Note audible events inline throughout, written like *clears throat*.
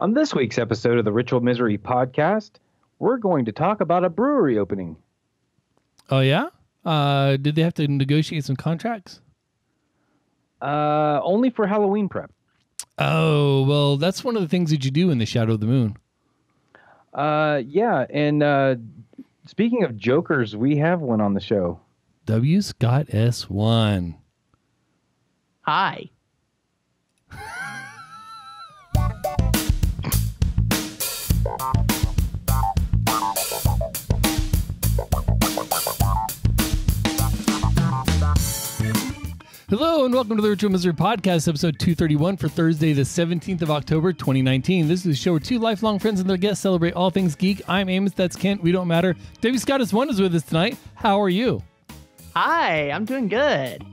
On this week's episode of the Ritual Misery podcast, we're going to talk about a brewery opening. Oh yeah. Uh, did they have to negotiate some contracts? Uh, only for Halloween prep. Oh well, that's one of the things that you do in the Shadow of the Moon. Uh, yeah, and uh, speaking of jokers, we have one on the show. W. Scott S. One. Hi. Hello and welcome to the Ritual Misery Podcast, episode 231 for Thursday, the 17th of October, 2019. This is a show where two lifelong friends and their guests celebrate all things geek. I'm Amos, that's Kent, we don't matter. W. Scott is One is with us tonight. How are you? Hi, I'm doing good.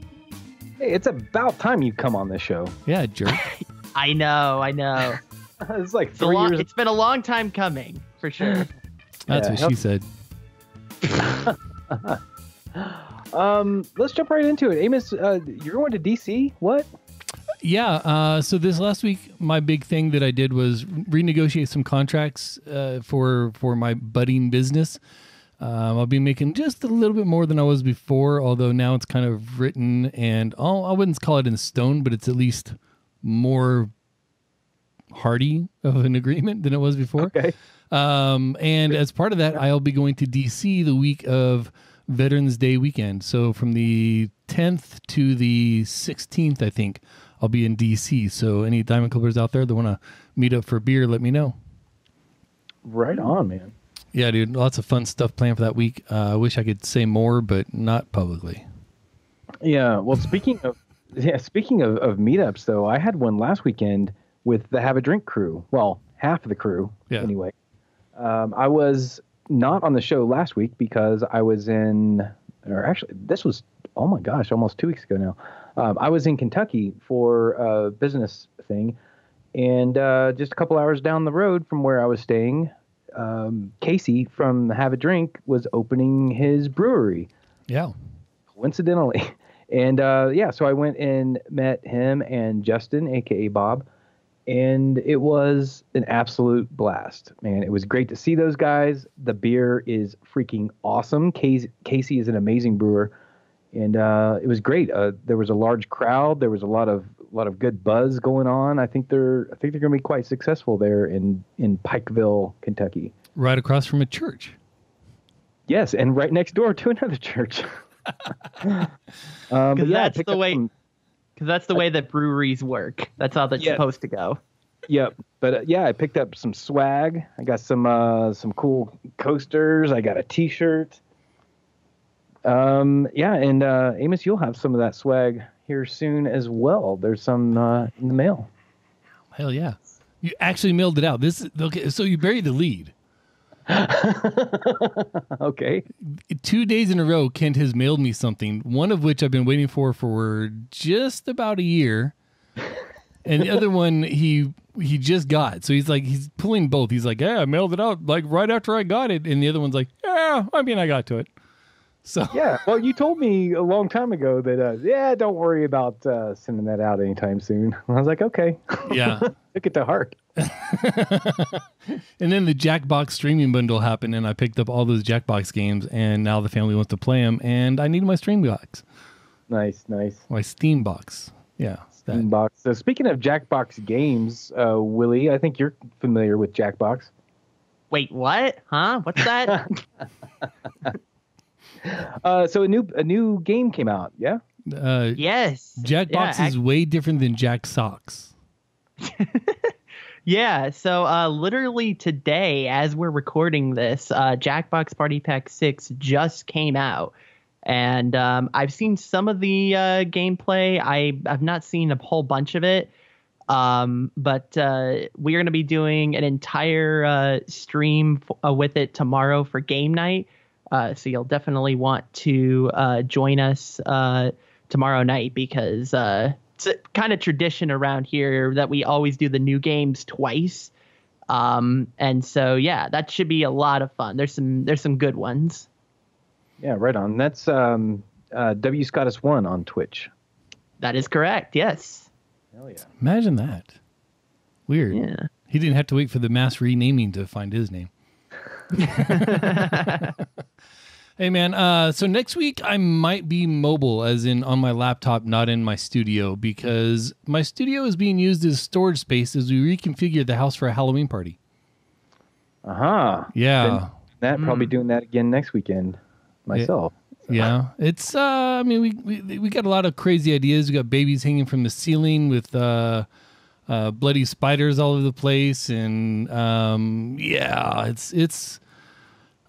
Hey, it's about time you come on this show. Yeah, jerk. *laughs* I know, I know. *laughs* it's like It's, three long, years. it's been a long time coming, for sure. That's Yeah, what help- she said. *laughs* Um, let's jump right into it. Amos, uh, you're going to DC? What? Yeah. Uh, so this last week, my big thing that I did was renegotiate some contracts uh, for for my budding business. Um, I'll be making just a little bit more than I was before, although now it's kind of written and oh, I wouldn't call it in stone, but it's at least more hearty of an agreement than it was before. Okay. Um, and as part of that, I'll be going to DC the week of Veterans Day weekend. So from the 10th to the 16th, I think I'll be in DC. So any Diamond Clippers out there that want to meet up for beer, let me know. Right on, man. Yeah, dude, lots of fun stuff planned for that week. Uh, I wish I could say more, but not publicly. Yeah. Well, speaking of *laughs* yeah, speaking of, of meetups, though, I had one last weekend with the Have a Drink crew. Well, half of the crew, Yeah. anyway. Um, I was not on the show last week because I was in, or actually, this was oh my gosh, almost two weeks ago now. Um, I was in Kentucky for a business thing, and uh, just a couple hours down the road from where I was staying, um, Casey from Have a Drink was opening his brewery Yeah. coincidentally. *laughs* And uh, yeah, so I went and met him and Justin, aka Bob, and it was an absolute blast, man. It was great to see those guys. The beer is freaking awesome. Casey, Casey is an amazing brewer, and uh, it was great. Uh, there was a large crowd. There was a lot of a lot of good buzz going on. I think they're I think they're going to be quite successful there in in Pikeville, Kentucky. Right across from a church. Yes, and right next door to another *laughs* church. *laughs* um, yeah, that's the way- some- Because that's the way that breweries work. That's how that's Yeah. supposed to go. Yep. But uh, yeah, I picked up some swag. I got some uh, some cool coasters. I got a T-shirt. Um, yeah, and uh, Amos, you'll have some of that swag here soon as well. There's some uh, in the mail. Hell yeah. You actually mailed it out. This okay. So you buried the lead. *laughs* okay. two days in a row, Kent has mailed me something. One of which I've been waiting for for just about a year, and the other *laughs* one he he just got. So he's like he's pulling both. He's like, yeah, I mailed it out like right after I got it, and the other one's like, yeah, I mean I got to it. So Yeah. Well, you told me a long time ago that uh, yeah, don't worry about uh, sending that out anytime soon. *laughs* I was like, okay. yeah. Took it to heart. *laughs* And then the Jackbox streaming bundle happened, and I picked up all those Jackbox games, and now the family wants to play them, and I need my stream box, Nice, nice. my Steam box. Yeah, that. Box. So speaking of Jackbox games, uh, Willie, I think you're familiar with Jackbox. Wait, what? Huh? What's that? *laughs* *laughs* Uh, so a new a new game came out. Yeah. Uh, yes. Jackbox yeah, is way different than Jack Socks. Yeah, so uh, literally today, as we're recording this, uh, Jackbox Party Pack 6 just came out. And um, I've seen some of the uh, gameplay. I, I've not seen a whole bunch of it. Um, but uh, we're going to be doing an entire uh, stream f- uh, with it tomorrow for game night. So you'll definitely want to join us tomorrow night because kind of tradition around here that we always do the new games twice. Um, and so yeah, that should be a lot of fun. There's some there's some good ones. Yeah. Right on. That's um, uh, W Scottus One on Twitch. That is correct. Yes. Hell yeah. Imagine that. Weird. Yeah. He didn't have to wait for the mass renaming to find his name. *laughs* *laughs* hey man, uh, so next week I might be mobile, as in on my laptop, not in my studio, because my studio is being used as storage space as we reconfigure the house for a Halloween party. Uh huh. Yeah. That probably doing that again next weekend myself. Yeah, it's. Uh, I mean, we, we we got a lot of crazy ideas. We got babies hanging from the ceiling with uh, uh, bloody spiders all over the place, and um, yeah, it's it's.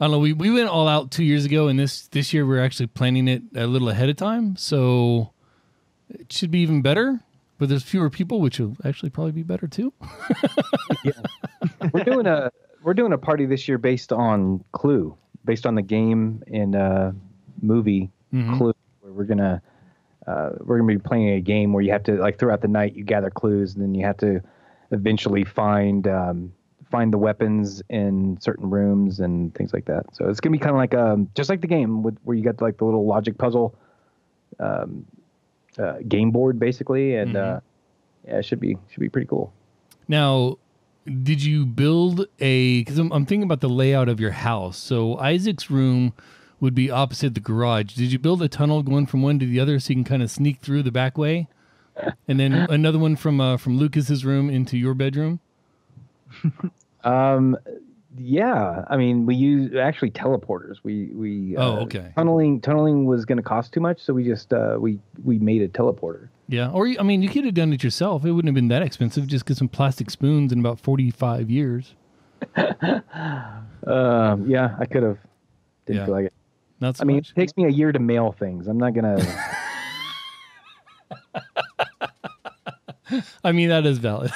I don't know. We we went all out two years ago, and this this year we're actually planning it a little ahead of time, so it should be even better. But there's fewer people, which will actually probably be better too. *laughs* yeah. we're doing a we're doing a party this year based on Clue, based on the game and uh, movie Clue. Where we're gonna uh, we're gonna be playing a game where you have to like throughout the night you gather clues and then you have to eventually find um, find the weapons in certain rooms and things like that. So it's gonna be kind of like um, just like the game with where you got like the little logic puzzle um, uh, game board basically, and uh, yeah, it should be should be pretty cool. Now, did you build a? Because I'm, I'm thinking about the layout of your house. So Isaac's room would be opposite the garage. Did you build a tunnel going from one to the other so you can kind of sneak through the back way, and then *laughs* another one from uh, from Lucas's room into your bedroom? Um, yeah, I mean, we use actually teleporters. We we uh, Oh, okay. Tunneling tunneling was going to cost too much, so we just uh, we we made a teleporter. Yeah, or I mean, you could have done it yourself. It wouldn't have been that expensive. Just get some plastic spoons in about 45 years. *laughs* Um, yeah, I could have. Didn't Yeah. feel like it. Not so I mean, much. it takes me a year to mail things. I'm not gonna. *laughs* *laughs* *laughs* I mean, that is valid.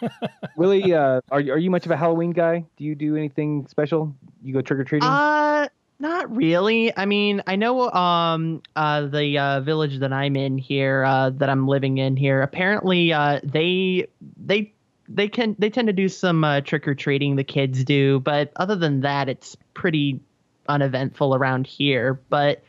*laughs* Willie, uh, are you- are you much of a Halloween guy? Do you do anything special? You go trick or treating? Uh, not really. I mean, I know um uh the uh, village that I'm in here, uh, that I'm living in here. Apparently, uh, they they they can they tend to do some uh, trick or treating. The kids do, but other than that, it's pretty uneventful around here. But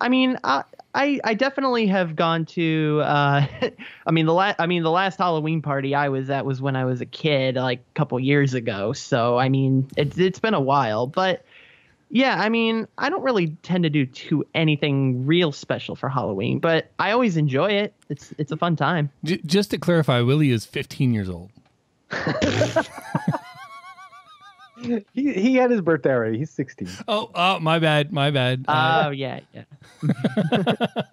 I mean, I I, I definitely have gone to. Uh, *laughs* I mean the last I mean the last Halloween party I was at was when I was a kid, like a couple years ago. So I mean, it's it's been a while, but. Yeah, I mean, I don't really tend to do too anything real special for Halloween, but I always enjoy it. It's it's a fun time. J- just to clarify, Willie is 15 years old. *laughs* *laughs* he he had his birthday already. He's 16. Oh, oh, my bad, my bad. Uh, Oh yeah, yeah. *laughs* *laughs*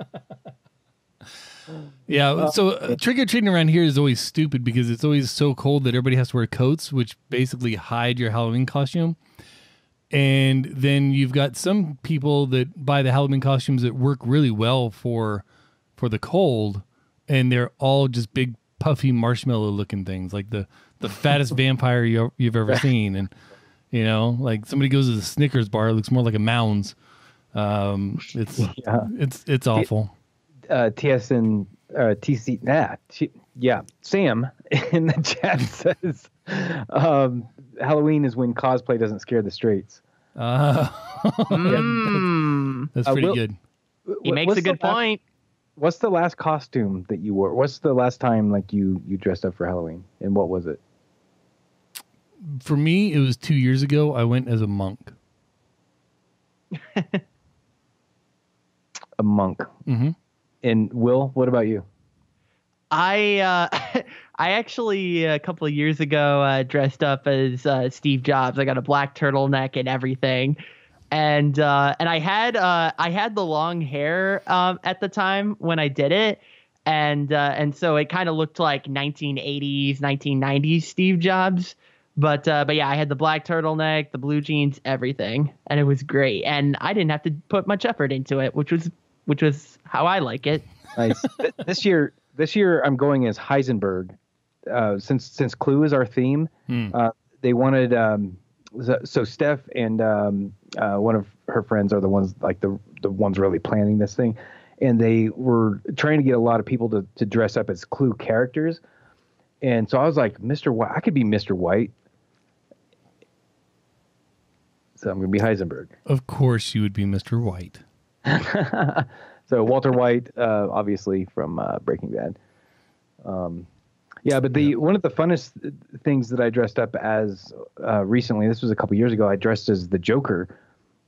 Yeah. So uh, trick or treating around here is always stupid because it's always so cold that everybody has to wear coats, which basically hide your Halloween costume. And then you've got some people that buy the Halloween costumes that work really well for for the cold, and they're all just big puffy marshmallow looking things, like the the fattest *laughs* vampire you, you've ever seen. And you know, like somebody goes to the Snickers bar, it looks more like a Mounds. Um, it's *laughs* Yeah. it's it's awful. uh, TSN uh, TC nah, T, yeah Sam *laughs* in the chat *laughs* says um, Halloween is when cosplay doesn't scare the straights. Uh, Mm, that's Uh, pretty Will- good. he makes a the good last- point. What's the last costume that you wore? What's the last time like you you dressed up for Halloween and what was it? For me, it was two years ago. I went as a monk. *laughs* A monk. Mhm. And Will, what about you? I uh, *laughs* I actually a couple of years ago uh, dressed up as uh, Steve Jobs. I got a black turtleneck and everything, and uh, and I had uh, I had the long hair um, at the time when I did it, and uh, and so it kind of looked like 1980s 1990s Steve Jobs. But uh, but yeah, I had the black turtleneck, the blue jeans, everything, and it was great. And I didn't have to put much effort into it, which was which was how I like it. Nice. *laughs* This year, this year I'm going as Heisenberg. Uh, since since Clue is our theme, Hmm. uh, they wanted um, so, so Steph and um, uh, one of her friends are the ones like the the ones really planning this thing, and they were trying to get a lot of people to to dress up as Clue characters, and so I was like, Mr. White, I could be Mr. White. So I'm gonna be Heisenberg. Of course, you would be Mr. White. *laughs* so Walter White, uh, obviously from uh, Breaking Bad. Um, Yeah, but the one of the funnest things that I dressed up as uh, recently, this was a couple years ago. I dressed as the Joker,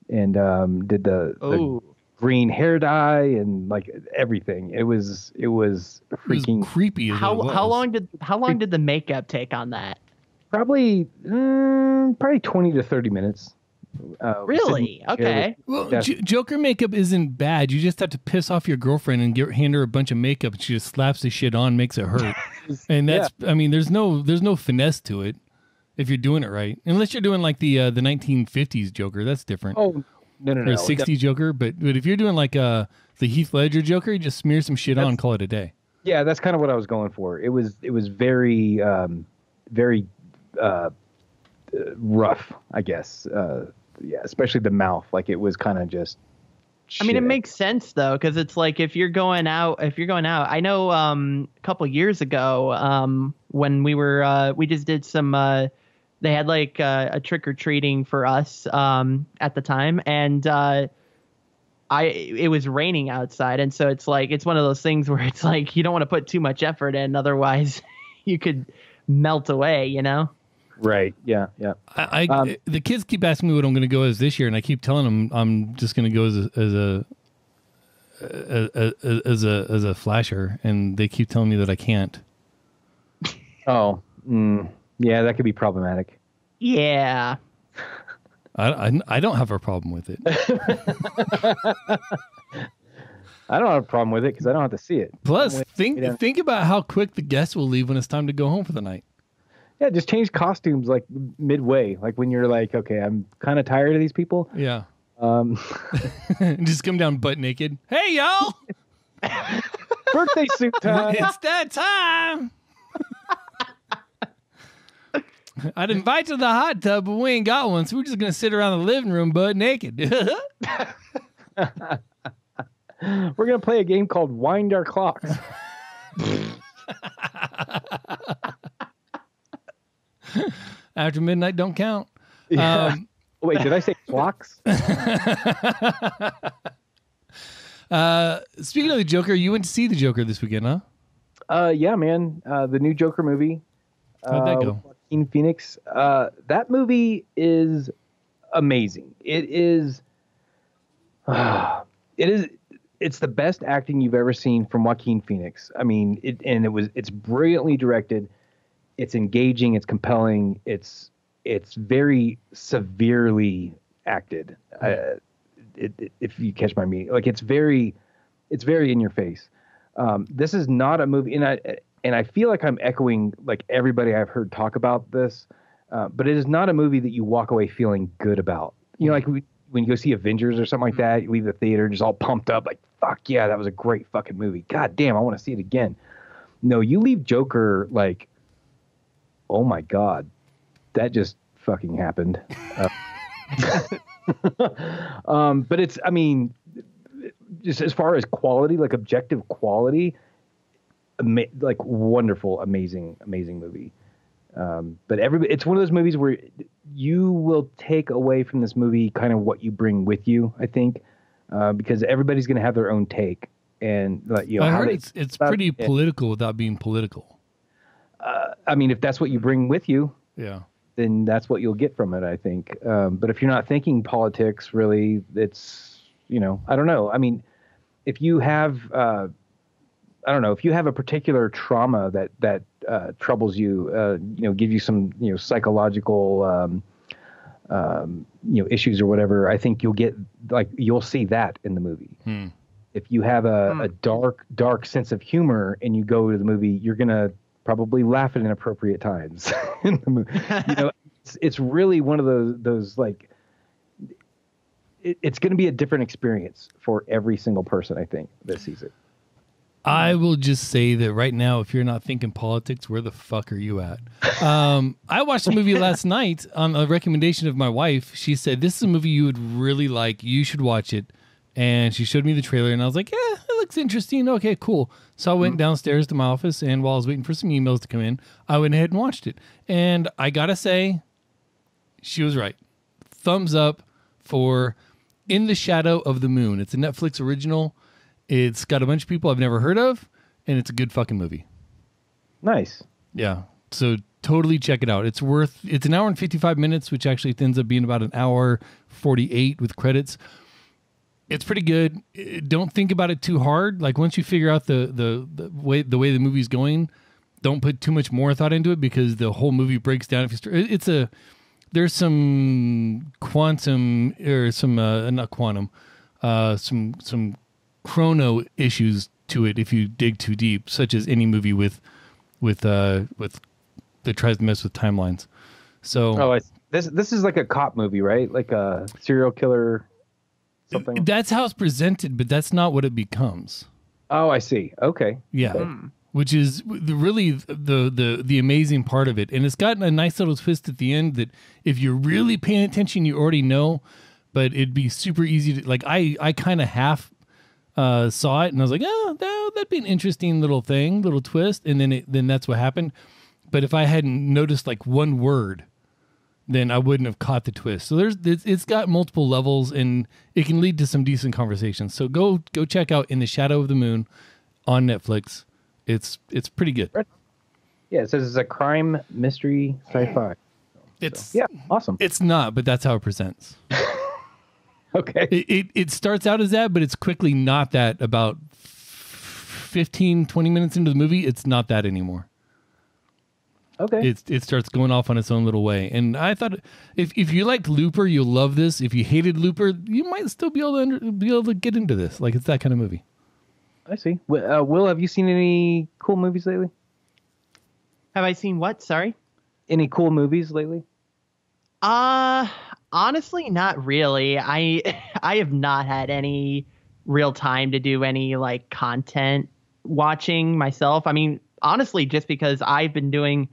and um, did the, the Oh, green hair dye and like everything. It was it was It was freaking creepy. Is how what it how long did how long did the makeup take on that? probably mm, probably twenty to thirty minutes. Uh, Really? Okay. Well, J- Joker makeup isn't bad. You just have to piss off your girlfriend and get, hand her a bunch of makeup, and she just slaps the shit on, makes it hurt. *laughs* and that's, I mean, there's no, there's no finesse to it if you're doing it right. Unless you're doing like the uh, the 1950s Joker, that's different. Oh no no or no! 60s Joker, but but if you're doing like uh the Heath Ledger Joker, you just smear some shit on, call it a day. Yeah, that's kind of what I was going for. It was it was very um, very uh, uh, rough, I guess. Uh, yeah, especially the mouth. Like it was kind of just. I mean, it makes sense though, because it's like if you're going out, if you're going out. I know um, a couple years ago um, when we were, uh, we just did some. Uh, they had like uh, a trick or treating for us um, at the time, and uh, I it was raining outside, and so it's like it's one of those things *laughs* where it's like you don't want to put too much effort in, otherwise *laughs* you could melt away, you know. Right. Yeah, yeah. I, I Um, the kids keep asking me what I'm going to go as this year, and I keep telling them I'm just going to go as a, as a as a as a as a flasher, and they keep telling me that I can't. Oh, mm, yeah. That could be problematic. Yeah. I, I, I don't have a problem with it. *laughs* I don't have a problem with it because I don't have to see it. Plus, think think about how quick the guests will leave when it's time to go home for the night. Yeah, just change costumes like midway. Like when you're like, okay, I'm kind of tired of these people. Yeah, Um, *laughs* just come down butt naked. Hey y'all, *laughs* birthday suit time. it's that time. *laughs* I'd invite you to the hot tub, but we ain't got one, so we're just gonna sit around the living room butt naked. We're gonna play a game called Wind Our Clocks. *laughs* After midnight, don't count. Yeah. Um, *laughs* Wait, did I say clocks? *laughs* uh, speaking of the Joker, you went to see the Joker this weekend, huh? Uh, yeah, man. Uh, the new Joker movie. How'd that uh, go? Joaquin Phoenix. Uh, that movie is amazing. It is. *sighs* it is. It's the best acting you've ever seen from Joaquin Phoenix. I mean, it and it was. It's brilliantly directed. It's engaging. It's compelling. It's it's very severely acted. Uh, it, it, if you catch my meaning, like it's very, it's very in your face. Um, this is not a movie, and I and I feel like I'm echoing like everybody I've heard talk about this, uh, but it is not a movie that you walk away feeling good about. You know, like we, when you go see Avengers or something like that, you leave the theater just all pumped up, like fuck yeah, that was a great fucking movie. God damn, I want to see it again. No, you leave Joker like, oh my god, that just fucking happened. Uh, *laughs* um, but it's, I mean, just as far as quality, like objective quality, ama- like wonderful, amazing, amazing movie. Um, but every, it's one of those movies where you will take away from this movie kind of what you bring with you. I think, uh, because everybody's going to have their own take, and like you know, I heard they- it's it's pretty it. political without being political. I mean, if that's what you bring with you, Yeah. then that's what you'll get from it, I think. Um, but if you're not thinking politics, really, it's you know, I don't know. I mean, if you have, uh, I don't know, if you have a particular trauma that that uh, troubles you, uh, you know, give you some you know psychological. Um, um, you know issues or whatever i think you'll get like you'll see that in the movie Hmm. if you have a, Hmm. a dark dark sense of humor and you go to the movie you're gonna probably laugh at inappropriate times *laughs* in the movie you know *laughs* it's, it's really one of those those like it, it's gonna be a different experience for every single person i think that sees it I will just say that right now, if you're not thinking politics, where the fuck are you at? Um, I watched a movie *laughs* last night on a recommendation of my wife. She said, This is a movie you would really like. You should watch it. And she showed me the trailer, and I was like, Yeah, it looks interesting. Okay, cool. So I went mm-hmm. downstairs to my office, and while I was waiting for some emails to come in, I went ahead and watched it. And I gotta say, she was right. Thumbs up for In the Shadow of the Moon. It's a Netflix original. It's got a bunch of people I've never heard of, and it's a good fucking movie. nice Yeah. So totally check it out. It's worth it's an hour and 55 minutes, which actually ends up being about an hour 48 with credits. It's pretty good. Don't think about it too hard. Like once you figure out the the, the way the way the movie's going, don't put too much more thought into it because the whole movie breaks down if you start, it's a there's some quantum or some uh, not quantum uh some some chrono issues to it if you dig too deep such as any movie with with uh with that tries to mess with timelines so Oh, this this is like a cop movie, right? Like a serial killer, something. that's how it's presented but that's not what it becomes Oh, I see. Okay. yeah which is the, really the the the amazing part of it and it's gotten a nice little twist at the end that if you're really paying attention you already know but it'd be super easy to like i i kind of half uh saw it and i was like oh that, that'd be an interesting little thing little twist and then it then that's what happened but if i hadn't noticed like one word then i wouldn't have caught the twist. So there's it's, it's got multiple levels and it can lead to some decent conversations. So go go check out in the shadow of the moon on netflix. It's it's pretty good. Yeah, it says it's a crime mystery sci-fi. it's Yeah, awesome. it's not but that's how it presents. *laughs* Okay. it, it, it starts out as that but it's quickly not that about 15 20 minutes into the movie it's not that anymore Okay. it, it starts going off on its own little way and i thought if, if you liked looper you'll love this if you hated looper you might still be able to under, be able to get into this like it's that kind of movie I see. Uh, Will, have you seen any cool movies lately? Have I seen what? Sorry. Any cool movies lately? Uh honestly not really. I *laughs* I have not had any real time to do any like content watching myself. I mean, honestly just because I've been doing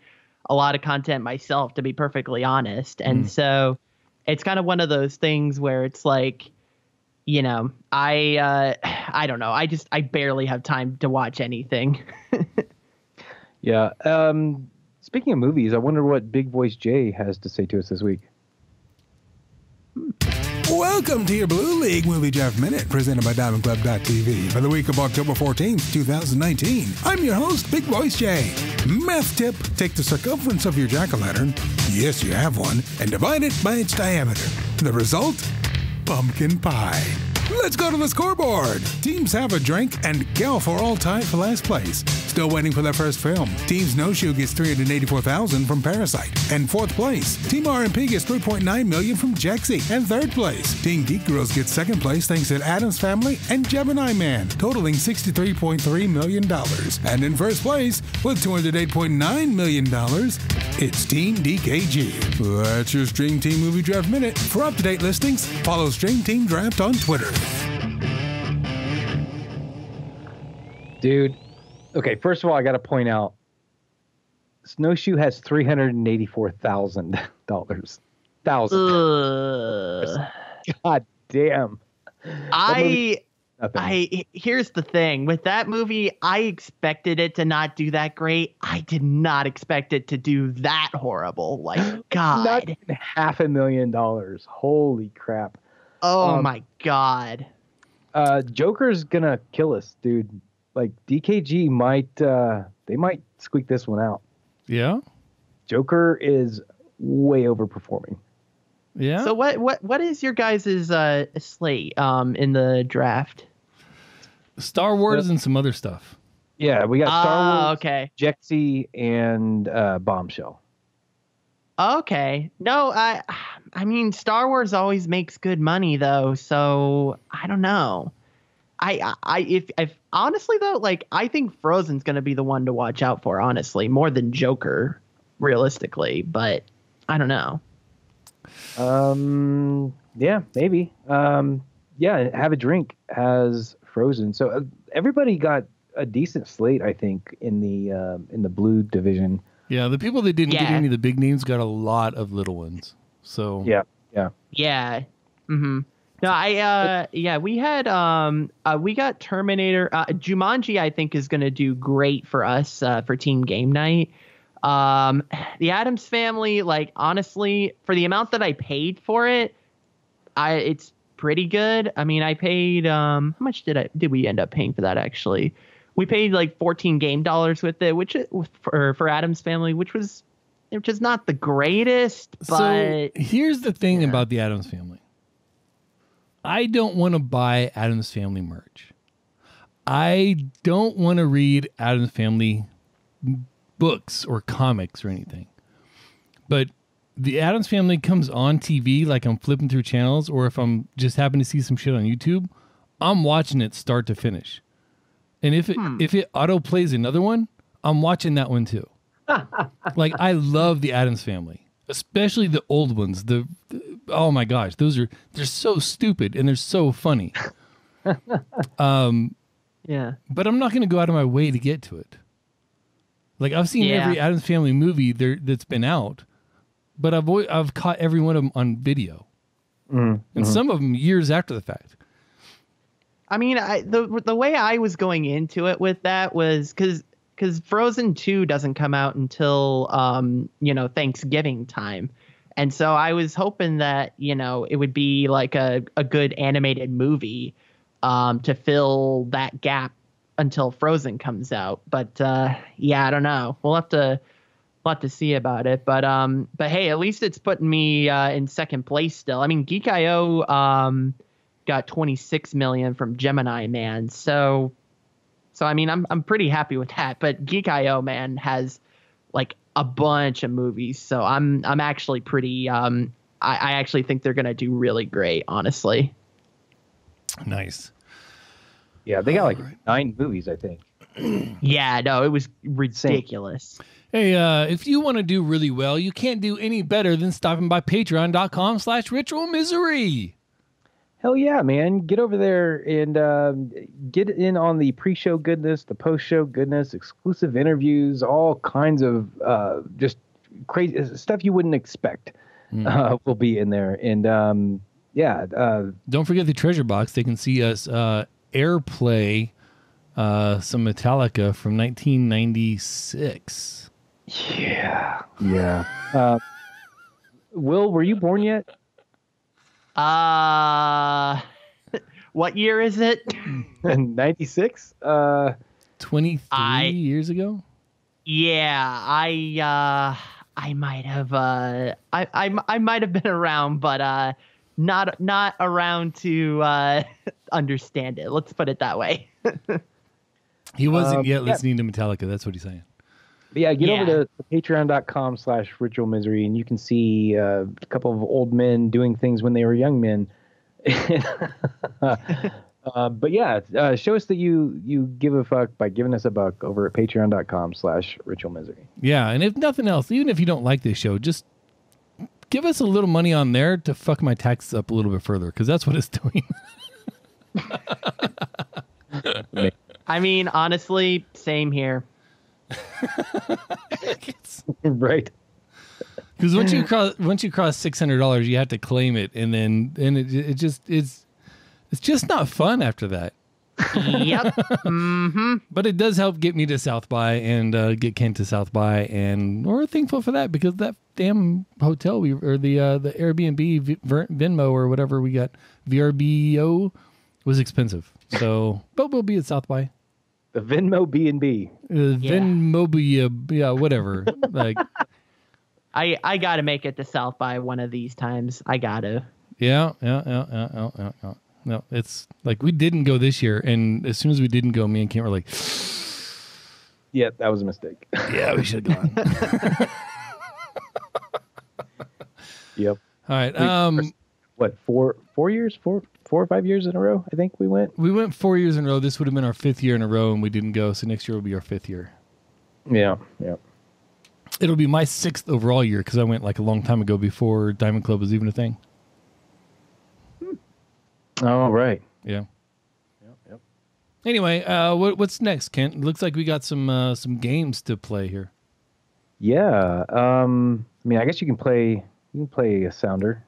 a lot of content myself to be perfectly honest. And so it's kind of one of those things where it's like you know, I uh *sighs* I don't know. I just I barely have time to watch anything. *laughs* Yeah. Um, speaking of movies, I wonder what Big Voice Jay has to say to us this week. Welcome to your Blue League Movie Draft Minute, presented by DiamondClub.tv for the week of October 14th, 2019. I'm your host, Big Voice Jay. Math tip take the circumference of your jack o' lantern, yes, you have one, and divide it by its diameter. The result? Pumpkin pie. Let's go to the scoreboard. Teams have a drink, and Gal for all tied for last place. Still waiting for their first film. Team Snowshoe gets 384000 from Parasite. And fourth place, Team RMP gets 3.9 million from Jexi. And third place, Team Geek Girls gets second place thanks to Addams Family and Gemini Man, totaling $63.3 million. And in first place, with $208.9 million, it's Team DKG. That's your Stream Team Movie Draft Minute. For up-to-date listings, follow Stream Team Draft on Twitter. Dude, okay, first of all, I got to point out Snowshoe has $384,000. Thousand. *laughs* God damn. I Nothing. I here's the thing with that movie, I expected it to not do that great. I did not expect it to do that horrible. Like *gasps* Not God, even half a million dollars. Holy crap. oh um, my God. Uh, Joker's gonna kill us, dude. Like DKG might, uh, they might squeak this one out. yeah Joker is way overperforming. yeah So what what what is your guys' uh, slate um in the draft? Star wars and some other stuff Yeah, we got Star Ah, Wars, okay, Jexi, and uh, Bombshell. okay. No, I I mean Star Wars always makes good money though, so I don't know. I, I if if honestly though, like I think Frozen's gonna be the one to watch out for, honestly, more than Joker, realistically. But I don't know. Um, yeah, maybe. Um, yeah, have a drink has Frozen. So uh, everybody got a decent slate, I think, in the uh, in the blue division. yeah the people that didn't get any of the big names got a lot of little ones so Yeah, yeah. Yeah. Mm-hmm. No, I uh yeah, we had um uh, we got Terminator uh Jumanji I think is going to do great for us uh for team game night. Um the Addams family like honestly for the amount that I paid for it, I it's pretty good. I mean, I paid um how much did I did we end up paying for that actually? we paid like 14 game dollars with it, which for for Addams Family, which was which is not the greatest. But so here's the thing yeah. about the Addams Family. I don't want to buy Addams Family merch. I don't want to read Addams Family books or comics or anything. But the Addams Family comes on TV like I'm flipping through channels or if I'm just happen to see some shit on YouTube, I'm watching it start to finish. And if it hmm. if it auto plays another one, I'm watching that one too. *laughs* like I love the Addams Family, especially the old ones. The, the oh my gosh, those are they're so stupid and they're so funny. *laughs* um, yeah. But I'm not going to go out of my way to get to it. Like I've seen yeah. every Addams Family movie there that's been out, but I've always, I've caught every one of them on video, mm, and mm-hmm. some of them years after the fact. I mean, I, the the way I was going into it with that was because because Frozen Two doesn't come out until um you know Thanksgiving time, and so I was hoping that you know it would be like a a good animated movie um to fill that gap until Frozen comes out. But uh, yeah, I don't know. We'll have to we'll to see about it. But um, but hey, at least it's putting me uh, in second place still. I mean, Geek.io um got 26 million from Gemini Man. So so I mean I'm I'm pretty happy with that. But Geek.io man has like a bunch of movies. So I'm I'm actually pretty um I, I actually think they're gonna do really great, honestly. Nice. Yeah, they got like right. nine movies, I think. Yeah, no, it was *clears throat* ridiculous. Hey, uh, if you want to do really well, you can't do any better than stopping by patreon.com slash ritual misery. Hell yeah, man. Get over there and uh, get in on the pre show goodness, the post show goodness, exclusive interviews, all kinds of uh, just crazy uh, stuff you wouldn't expect mm. uh, will be in there. And um, yeah. Uh, Don't forget the treasure box. They can see us uh, some Metallica from 1996. Yeah. Yeah. Will, were you born yet? Uh *laughs* what year is it? *laughs* 96? Uh 23 I, years ago? Yeah, I uh I might have uh I I, I might have been around but uh not not around to uh *laughs* understand it. Let's put it that way. He wasn't um, yet listening yeah. to Metallica, that's what he's saying. But yeah, get yeah. over to, to patreon.com slash ritual misery and you can see uh, a couple of old men doing things when they were young men. *laughs* uh, but yeah, uh, show us that you you give a fuck by giving us a buck over at patreon.com slash ritual misery. Yeah, and if nothing else, even if you don't like this show, just give us a little money on there to fuck my taxes up a little bit further because that's what it's *laughs* doing. *laughs* I mean, honestly, same here. *laughs* right. Because once you cross once you cross six hundred dollars, you have to claim it, and then and it it just it's it's just not fun after that. yep. mm-hmm. But it does help get me to South by and uh, get Kent to South by, and we're thankful for that because that damn hotel we or the uh, the Airbnb Venmo or whatever we got VRBO was expensive. So, but we'll be at South by. The Venmo B and B. Venmo B, yeah, whatever. *laughs* like, I I gotta make it to South by one of these times. I gotta. Yeah, yeah, yeah, yeah, yeah, yeah. yeah. No, it's like we didn't go this year, and as soon as we didn't go, me and Kent were like, *sighs* "Yeah, that was a mistake." *laughs* yeah, we should have gone. *laughs* yep. All right. Um, what four four years four four or five years in a row. I think we went. We went four years in a row. This would have been our fifth year in a row, and we didn't go. So next year will be our fifth year. Yeah, yeah. It'll be my sixth overall year because I went like a long time ago before Diamond Club was even a thing. Hmm. Oh right. Yeah. Yep. Yep. Anyway, uh, what, what's next, Kent? It looks like we got some uh, some games to play here. Yeah. Um. I mean, I guess you can play. You can play a sounder.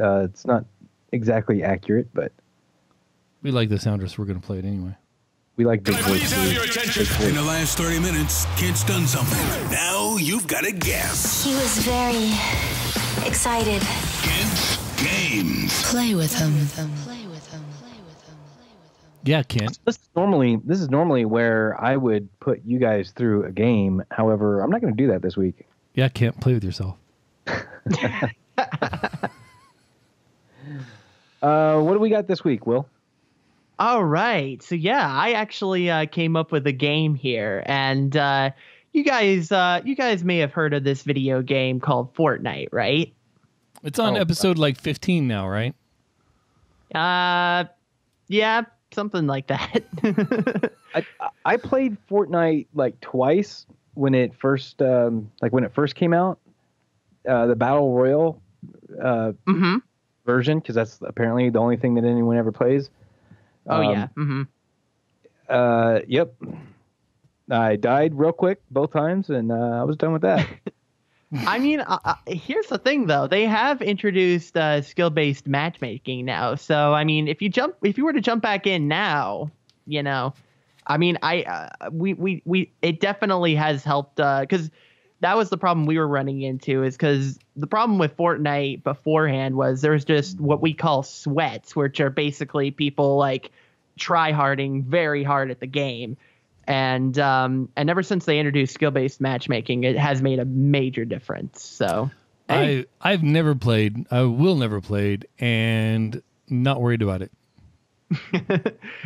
Uh, it's not exactly accurate, but we like the sounder, so we're going to play it anyway. We like big voices. In the last 30 minutes, Kent's done something. Now you've got to guess. He was very excited. Kent Games. Play with him with him. Play with him. Play with him. Yeah, Kent. This is normally this is normally where I would put you guys through a game. However, I'm not going to do that this week. Yeah, Kent. Play with yourself. *laughs* *laughs* Uh, what do we got this week, Will? All right. So yeah, I actually uh, came up with a game here, and uh, you guys, uh, you guys may have heard of this video game called Fortnite, right? It's on Oh, episode like 15 now, right? Uh, yeah, something like that. *laughs* I I played Fortnite like twice when it first um, like when it first came out, uh, the battle royal uh, hmm version because that's apparently the only thing that anyone ever plays. Oh Um, yeah. hmm Uh, yep. I died real quick both times, and uh, I was done with that. *laughs* I mean, uh, uh, here's the thing though. They have introduced uh, skill-based matchmaking now. So, I mean, if you jump if you were to jump back in now, you know, I mean, I uh, we we we it definitely has helped cuz that was the problem we were running into is cuz the problem with Fortnite beforehand was there was just what we call sweats, which are basically people like try harding very hard at the game and um, and ever since they introduced skill based matchmaking, it has made a major difference. So, hey, I I've never played. I will never played, and not worried about it. *laughs*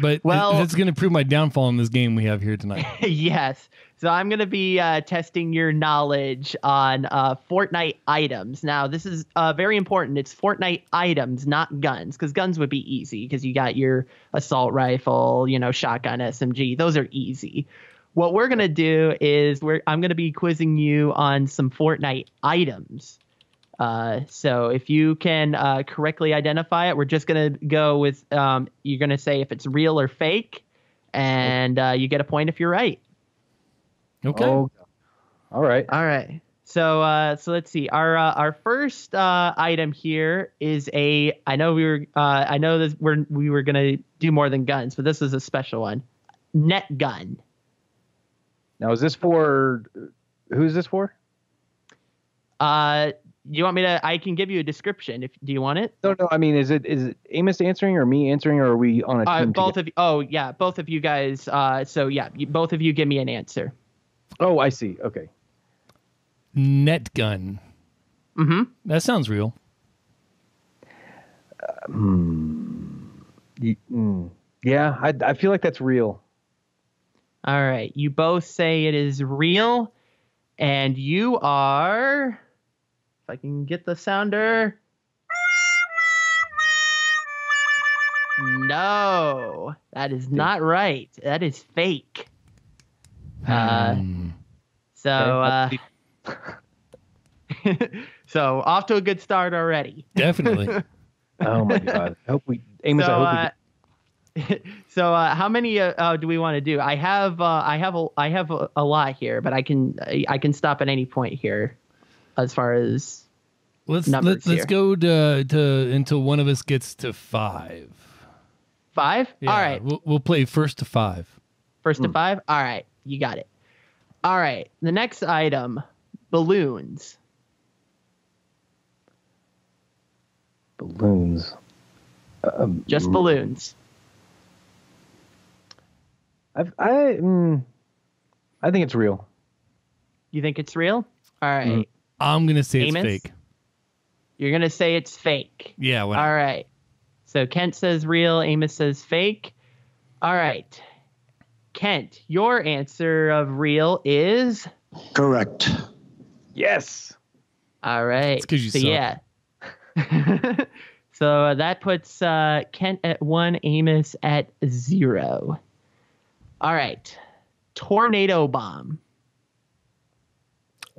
but Well- well, that's going to prove my downfall in this game we have here tonight. *laughs* yes. So I'm going to be uh, testing your knowledge on uh, Fortnite items. Now, this is uh, very important. It's Fortnite items, not guns, because guns would be easy because you got your assault rifle, you know, shotgun, SMG. Those are easy. What we're going to do is we're I'm going to be quizzing you on some Fortnite items. Uh, so if you can uh, correctly identify it, we're just gonna go with um, you're gonna say if it's real or fake, and uh, you get a point if you're right. Okay. Oh, all right. All right. So uh, so let's see. Our uh, our first uh, item here is a. I know we were. Uh, I know that we're we were gonna do more than guns, but this is a special one. Net gun. Now, is this for who's this for? Uh, you want me to? I can give you a description. If do you want it? No, no. I mean, is it is it Amos answering or me answering, or are we on a Uh, team? both together? of you. Oh yeah, both of you guys. Uh, so yeah, you, both of you give me an answer. Oh, I see. Okay. Net gun. Mm-hmm. That sounds real. Ye- mm. Yeah, I I feel like that's real. All right. You both say it is real, and you are. If I can get the sounder. No, that is not right. That is fake. Uh, Hmm. So, uh, *laughs* so off to a good start already. Definitely. *laughs* Oh my god. I hope we Amos. so, I hope uh, *laughs* so uh, how many uh, uh, do we want to do? I have uh, I have a I have a, a lot here, but I can I can stop at any point here, as far as Let's Numbers let, here. let's go to to until one of us gets to five. five. Yeah, All right, We'll, we'll play first to five. first to five. All right, you got it. All right, the next item, balloons. balloons. Um, Just balloons. I've, I mm, I think it's real. You think it's real? All right, Mm. I'm gonna say Amos? it's fake. you're gonna say it's fake. Yeah. Well, All right. So Kent says real, Amos says fake. All right. Kent, your answer of real is Correct. Yes. all right. It's 'cause you so suck. yeah. *laughs* so uh, that puts uh, Kent at one, Amos at zero. All right. Tornado bomb.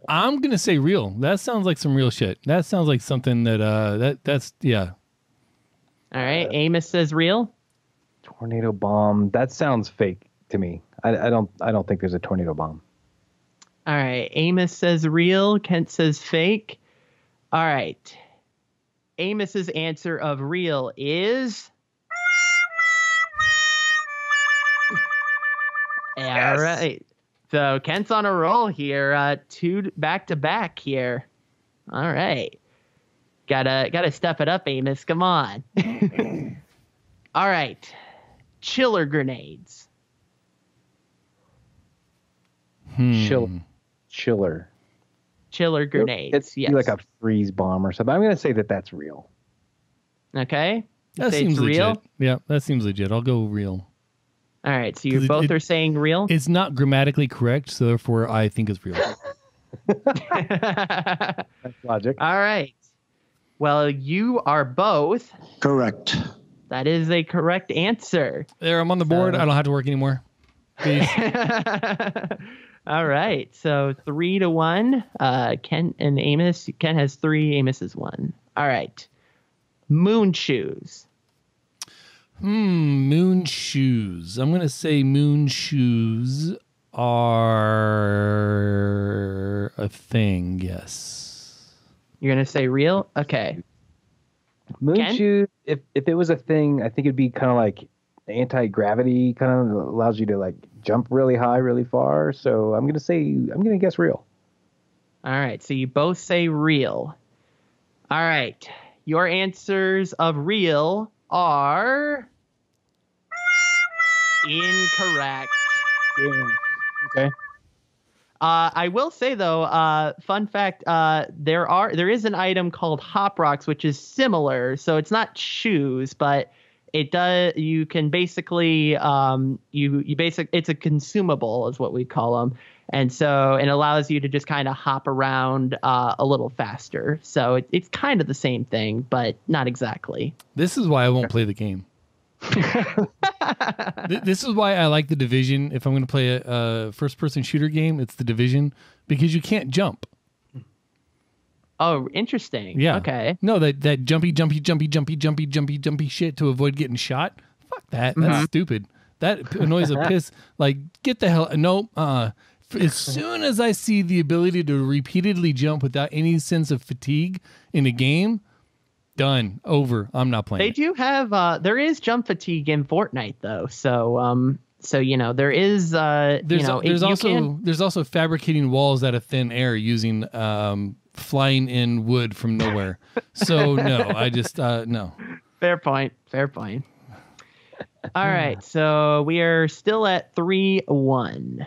I'm gonna say real. That sounds like some real shit. That sounds like something that uh that that's yeah. All right. Amos says real. Tornado bomb. That sounds fake to me. I, I don't I don't think there's a tornado bomb. All right. Amos says real. Kent says fake. All right. Amos's answer of real is. *laughs* All right. So Kent's on a roll here. Uh, two back to back here. All right. Gotta gotta step it up, Amos. Come on. *laughs* All right. chiller grenades. Hmm. Chill, chiller. Chiller grenades. It's yes. like a freeze bomb or something. I'm going to say that that's real. okay. That Say seems real. legit. Yeah, that seems legit. I'll go real. All right. So you 'Cause it- both it- are saying real. It's not grammatically correct, so therefore I think it's real. *laughs* *laughs* That's logic. All right. Well, you are both. Correct. That is a correct answer. there, I'm on the board. So- I don't have to work anymore. *laughs* Peace. All right. So three to one. Uh, Ken and Amos. Ken has three. Amos is one. All right. Moon shoes. Hmm, moon shoes. I'm gonna say moon shoes are a thing. Yes. You're gonna say real? Okay. Moon Ken? shoes. If if it was a thing, I think it'd be kind of like anti gravity. Kind of allows you to like jump really high, really far. So I'm going to say I'm going to guess real. All right. So you both say real. All right. Your answers of real are incorrect. Yeah. Okay. Uh, I will say though, uh, fun fact: uh, there are there is an item called Hop Rocks, which is similar. So it's not shoes, but it does. You can basically um, you you basic. It's a consumable, is what we call them, and so it allows you to just kind of hop around uh, a little faster. So it, it's kind of the same thing, but not exactly. This is why I won't play the game. *laughs* This is why I like the division. If I'm going to play a, a first-person shooter game, it's the division because you can't jump. Oh, interesting. Yeah. Okay. No, that that jumpy, jumpy, jumpy, jumpy, jumpy, jumpy, jumpy shit to avoid getting shot. Fuck that. That's stupid. That annoys a *laughs* piss. Like, get the hell. Nope. Uh, as *laughs* soon as I see the ability to repeatedly jump without any sense of fatigue in a game, done. Over. I'm not playing. They it. do have uh there is jump fatigue in Fortnite though. So um so you know there is uh There's you know it- there's also can- there's also fabricating walls out of thin air using um flying in wood from nowhere. so no, I just uh no. fair point. Fair point. All right. So we are still at 3-1.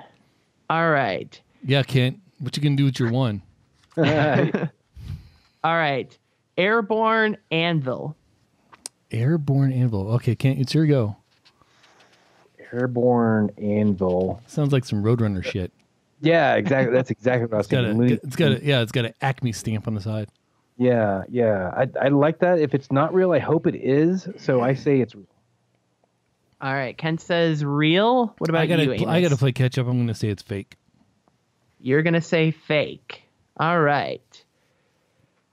All right. Yeah, Kent. What you gonna do with your one? *laughs* All right. Airborne Anvil. Airborne anvil. Okay, Kent, it's your go. Airborne anvil. Sounds like some Roadrunner shit. Yeah, exactly. That's exactly what I was It's got a, thinking. it's got a, yeah, it's got an Acme stamp on the side. Yeah, yeah. I I like that. If it's not real, I hope it is. So I say it's real. All right. Ken says real. What about I gotta, you, pl- I gotta play catch up. I'm gonna say it's fake. You're going to say fake. All right.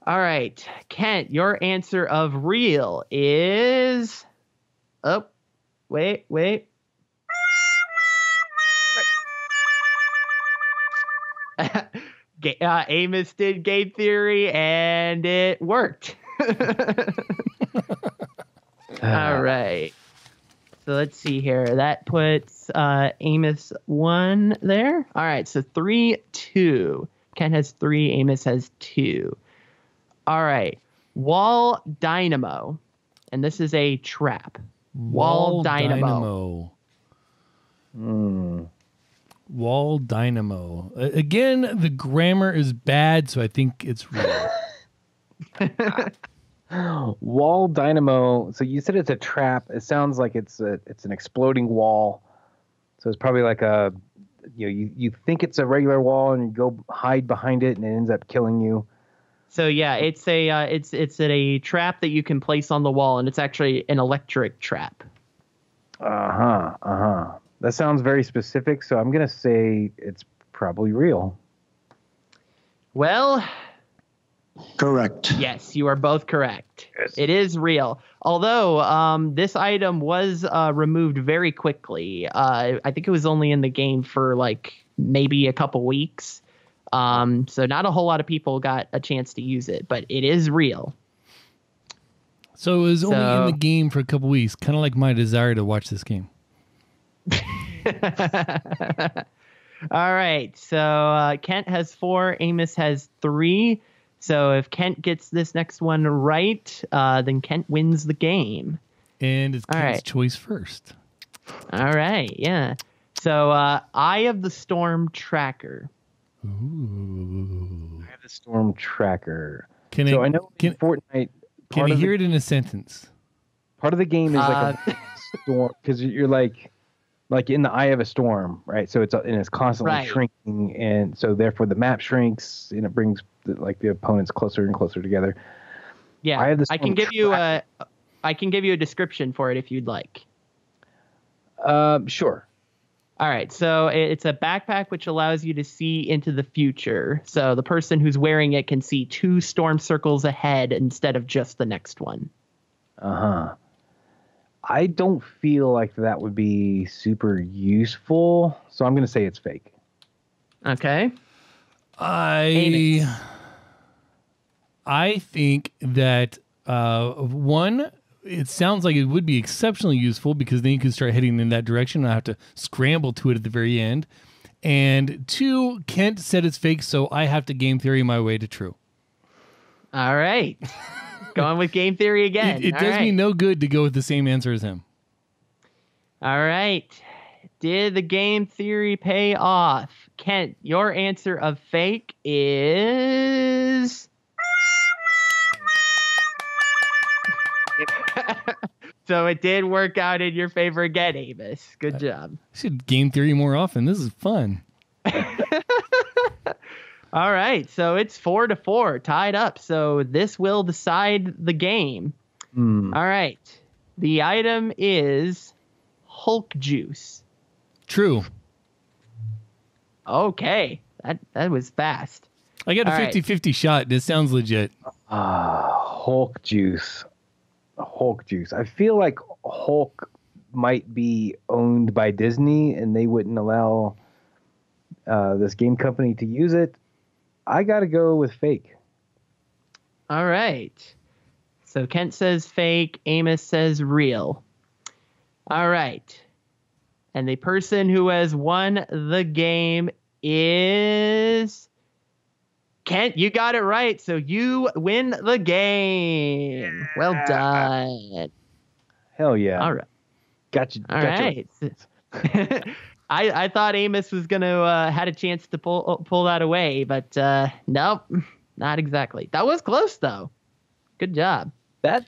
All right. Kent, your answer of real is. Oh, wait, wait. *laughs* uh, Amos did game theory and it worked. *laughs* All right. So let's see here. That puts uh, Amos one there. All right. So three, two. Ken has three. Amos has two. All right. Wall dynamo. And this is a trap. Wall, dynamo. dynamo. Wall dynamo. Uh, again, the grammar is bad, so I think it's *laughs* real. Wall dynamo. So you said it's a trap. It sounds like it's a it's an exploding wall. So it's probably like a you know you, you think it's a regular wall and you go hide behind it and it ends up killing you. So yeah, it's a uh, it's it's a trap that you can place on the wall, and it's actually an electric trap. Uh huh. Uh huh. That sounds very specific. So I'm gonna say it's probably real. Well, Correct. Yes, you are both correct. It is real. Although um, this item was uh, removed very quickly. Uh, I think it was only in the game for like maybe a couple weeks. Um, so not a whole lot of people got a chance to use it, but it is real. So it was only in the game for a couple weeks, kind of like my desire to watch this game. *laughs* All right. So uh, Kent has four. Amos has three. So if Kent gets this next one right, uh, then Kent wins the game. And it's All Kent's right. choice first. All right, yeah. So, uh, Eye of the Storm Tracker. Ooh. I have the Storm Tracker. Can so I, I know can, in Fortnite. can part you hear the, it in a sentence? Part of the game is like Uh, a *laughs* storm because you're like, like in the eye of a storm, right? So it's and it's constantly Right. shrinking, and so therefore the map shrinks, and it brings the, like the opponents closer and closer together. Yeah, the I can give you a, I can give you a description for it if you'd like. Um, sure. All right, so it's a backpack which allows you to see into the future. So the person who's wearing it can see two storm circles ahead instead of just the next one. Uh huh. I don't feel like that would be super useful, so I'm going to say it's fake. Okay. I Amos. I think that uh, one, it sounds like it would be exceptionally useful because then you can start heading in that direction. and I have to scramble to it at the very end. And two, Kent said it's fake, so I have to game theory my way to true. All right. *laughs* Going with game theory again. It, it does me no good to go with the same answer as him. All right. Did the game theory pay off? Kent, your answer of fake is. *laughs* so it did work out in your favor again, Amos. Good job. I should game theory more often. This is fun. *laughs* All right. So it's four to four, tied up. So this will decide the game. Hmm. All right. The item is Hulk juice. True. Okay. That that was fast. I got a All right. 50 50 shot. This sounds legit. Ah, Hulk juice. Hulk juice. I feel like Hulk might be owned by Disney and they wouldn't allow uh, this game company to use it. I got to go with fake. All right. So Kent says fake, Amos says real. All right. And the person who has won the game is Kent. You got it right. So you win the game. Well done. Hell yeah. All right. Got you. All got you. right. *laughs* *laughs* I, I thought Amos was gonna uh, had a chance to pull pull that away, but uh, nope, not exactly. That was close though. Good job. That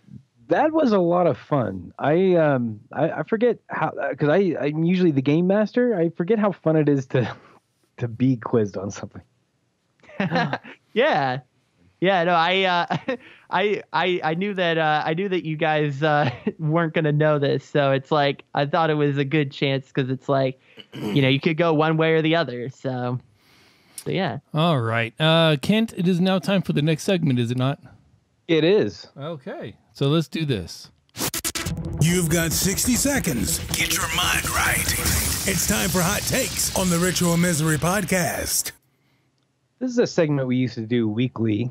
that was a lot of fun. I um I, I forget how because I I'm usually the game master. I forget how fun it is to *laughs* to be quizzed on something. *laughs* yeah, yeah. No, I uh, *laughs* I I I knew that uh, I knew that you guys uh, *laughs* weren't gonna know this, so it's like I thought it was a good chance because it's like you know you could go one way or the other. So, so yeah. All right. Uh, Kent, it is now time for the next segment, is it not? It is. Okay. So let's do this. You've got 60 seconds. Get your mind right. It's time for hot takes on the Ritual Misery podcast. This is a segment we used to do weekly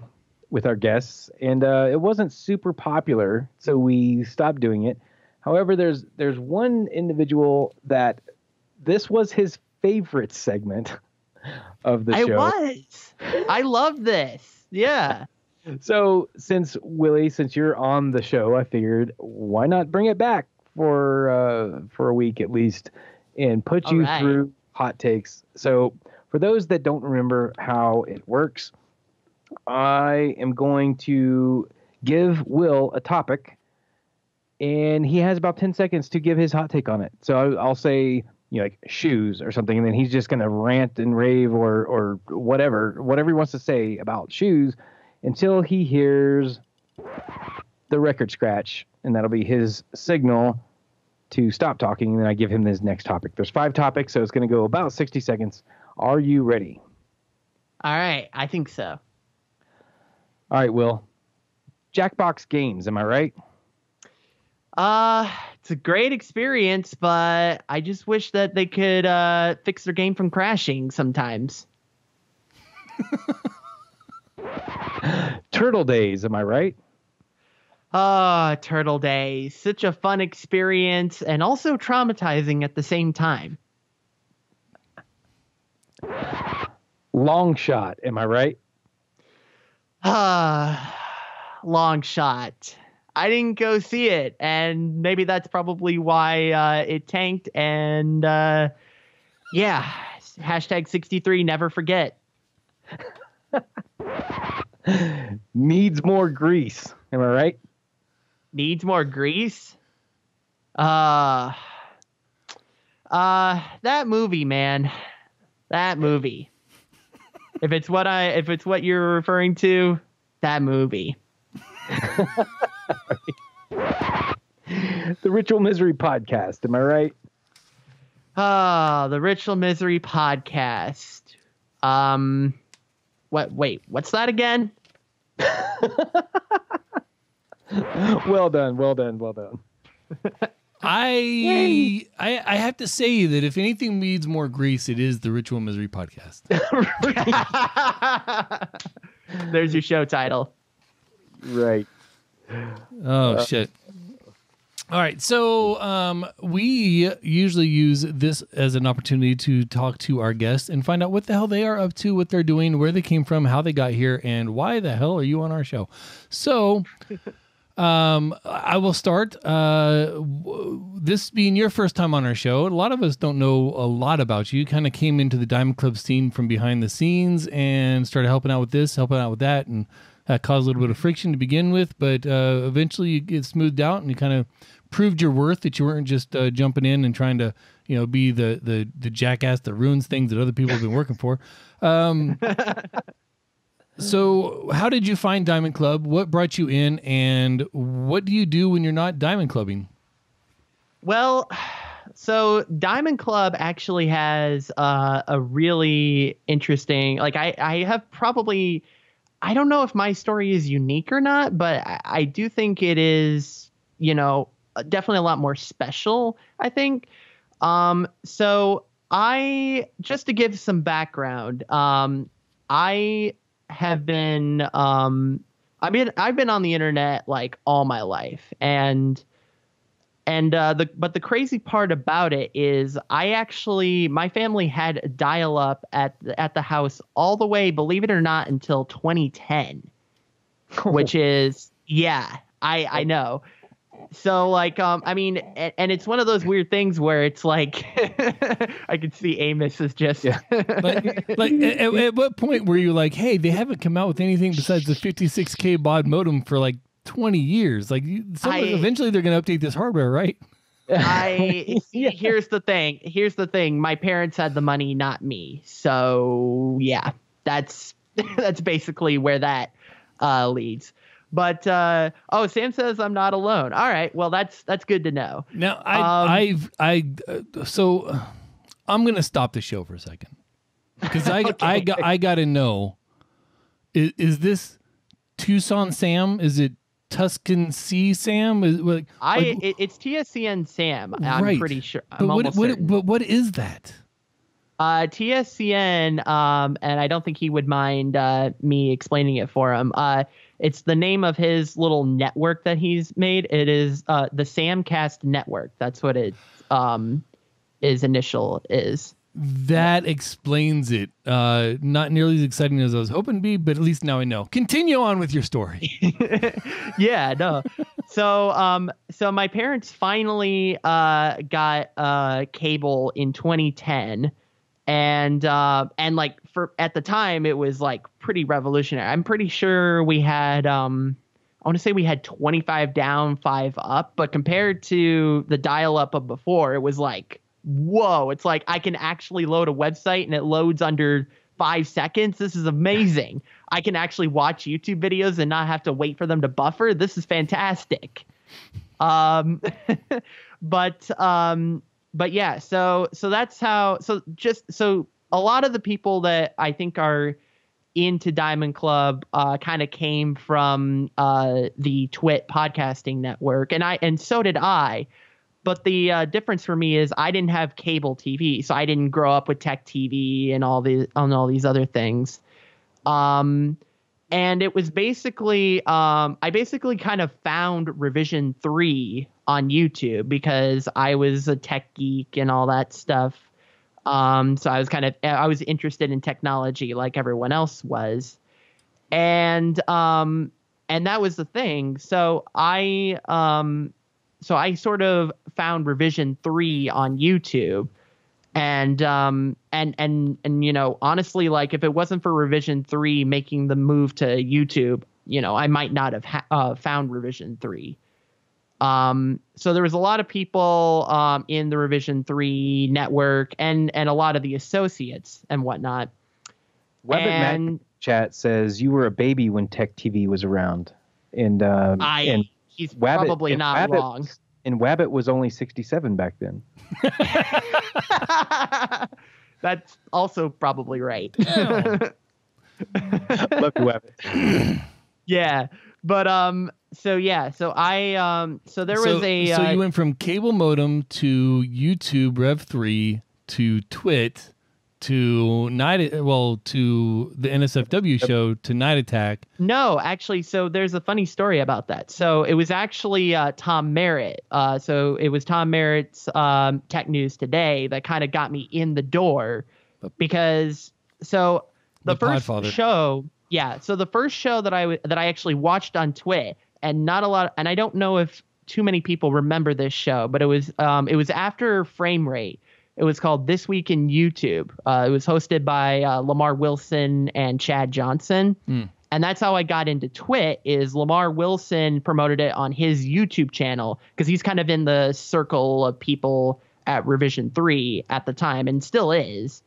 with our guests, and uh, it wasn't super popular, so we stopped doing it. However, there's there's one individual that this was his favorite segment *laughs* of the I show. was. I love this. Yeah. *laughs* So since Willie, since you're on the show, I figured why not bring it back for uh, for a week at least, and put All you right. through hot takes. So for those that don't remember how it works, I am going to give Will a topic, and he has about ten seconds to give his hot take on it. So I'll say. You know, like shoes or something, and then he's just gonna rant and rave or or whatever, whatever he wants to say about shoes, until he hears the record scratch, and that'll be his signal to stop talking. And then I give him his next topic. There's five topics, so it's going to go about 60 seconds. Are you ready? All right. I think so. All right, Will. Jackbox Games, am I right? Uh, it's a great experience, but I just wish that they could uh, fix their game from crashing sometimes. *laughs* Turtle Days, am I right? Ah, Turtle Days. Such a fun experience and also traumatizing at the same time. Long Shot, am I right? Ah, *sighs* long shot. I didn't go see it, and maybe that's probably why uh, it tanked. And uh, yeah, hashtag sixty three. Never forget. *laughs* Needs more grease. Am I right? Needs more grease. Uh, uh, that movie, man, that movie. If it's what I, if it's what you're referring to, that movie. *laughs* The Ritual Misery podcast. Am I right? Ah, the Ritual Misery podcast. Um, what? Wait, what's that again? *laughs* Well done. Well done. Well done. *laughs* *laughs* I, I I have to say that if anything needs more grease, it is the Ritual Misery podcast. *laughs* There's your show title. Right. Oh shit. All right, so um, we usually use this as an opportunity to talk to our guests and find out what the hell they are up to, what they're doing, where they came from, how they got here, and why the hell are you on our show? So, um, I will start. Uh, w- this being your first time on our show, a lot of us don't know a lot about you. You kind of came into the Diamond Club scene from behind the scenes and started helping out with this, helping out with that, and that caused a little bit of friction to begin with. But uh, eventually, you get smoothed out, and you kind of proved your worth that you weren't just uh, jumping in and trying to, you know, be the the the jackass that ruins things that other people have been working for. Um, *laughs* so, how did you find Diamond Club? What brought you in, and what do you do when you're not diamond clubbing? Well, so Diamond Club actually has uh, a really interesting. Like I, I have probably. I don't know if my story is unique or not, but I, I do think it is. You know, definitely a lot more special. I think. Um, so I just to give some background. Um, I have been. Um, I mean, I've been on the internet like all my life, and and uh, the but the crazy part about it is I actually my family had dial up at the, at the house all the way, believe it or not, until 2010, *laughs* which is yeah, I I know. So like um I mean and, it's one of those weird things where it's like *laughs* I can see Amos is just Like, like at, at what point were you like, hey, they haven't come out with anything besides the 56k baud modem for like 20 years? Like, I- eventually they're going to update this hardware, right? I *laughs* see, here's the thing. Here's the thing. My parents had the money, not me. So yeah, that's *laughs* that's basically where that uh, leads. But uh, oh, Sam says I'm not alone. All right, well that's that's good to know. Now, I, Um, I've, I, uh, so uh, I'm going to stop the show for a second because I, *laughs* I, got, I got to know is, is this Tucson Sam? Is it Tuscan Sea Sam? Is, like, I like, it, it's TSCN Sam. I'm Right. pretty sure. but I'm what, what, but what is that? Uh, TSCN, um, and I don't think he would mind uh, me explaining it for him. Uh, it's the name of his little network that he's made. It is uh, the Samcast Network. That's what it um, his initial is. That explains it. Uh, not nearly as exciting as I was hoping to be, but at least now I know. Continue on with your story. *laughs* yeah, no. so, um, so my parents finally uh got uh cable in 2010, and uh, and like for at the time it was like pretty revolutionary. I'm pretty sure we had um. I want to say we had 25 down, five up, but compared to the dial up of before, it was like, whoa, it's like I can actually load a website and it loads under five seconds. This is amazing. I can actually watch YouTube videos and not have to wait for them to buffer. This is fantastic. Um, *laughs* but um, but yeah, so so that's how. So just so a lot of the people that I think are into Diamond Club uh, kind of came from uh, the Twit podcasting network, and I and so did I. But the uh, difference for me is I didn't have cable TV, so I didn't grow up with Tech TV and all the on all these other things. Um, and it was basically um, I basically kind of found Revision Three on YouTube because I was a tech geek and all that stuff. Um, so I was kind of I was interested in technology like everyone else was, and um, and that was the thing. So I um so I sort of found revision 3 on YouTube and um and and and you know honestly like if it wasn't for revision 3 making the move to YouTube, you know, I might not have ha- uh, found revision 3. Um, so there was a lot of people um, in the Revision Three network, and and a lot of the associates and whatnot. Wabbit in chat says you were a baby when Tech TV was around, and um, I and he's Wabbit- probably and not Wabbit- wrong. and Wabbit was only 67 back then. *laughs* *laughs* That's also probably right. *laughs* Love you, Wabbit. yeah, but um, so yeah, so I um, so there so, was a so uh, you went from cable modem to YouTube Rev three to Twit to night well to the NSFW show to Night Attack. No, actually, so there's a funny story about that. So it was actually uh, Tom Merritt. Uh, so it was Tom Merritt's um, Tech News Today that kind of got me in the door because so the, The first Podfather. show, yeah. So the first show that I w- that I actually watched on Twit, and not a lot, and I don't know if too many people remember this show, but it was um, it was after Frame Rate. It was called This Week in YouTube. Uh, it was hosted by uh, Lamar Wilson and Chad Johnson and that's how I got into Twit. Is Lamar Wilson promoted it on his YouTube channel because he's kind of in the circle of people at Revision Three at the time, and still is.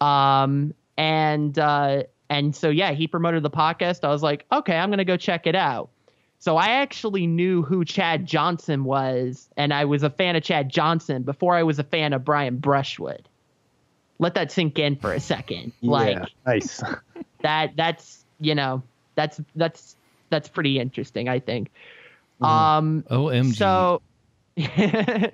Um, and uh, and so yeah, he promoted the podcast. I was like, okay, I'm gonna go check it out. So I actually knew who Chad Johnson was, and I was a fan of Chad Johnson before I was a fan of Brian Brushwood. Let that sink in for a second. *laughs* Like yeah, nice. *laughs* that that's you know that's that's that's pretty interesting i think Mm-hmm. um OMG. so *laughs* yeah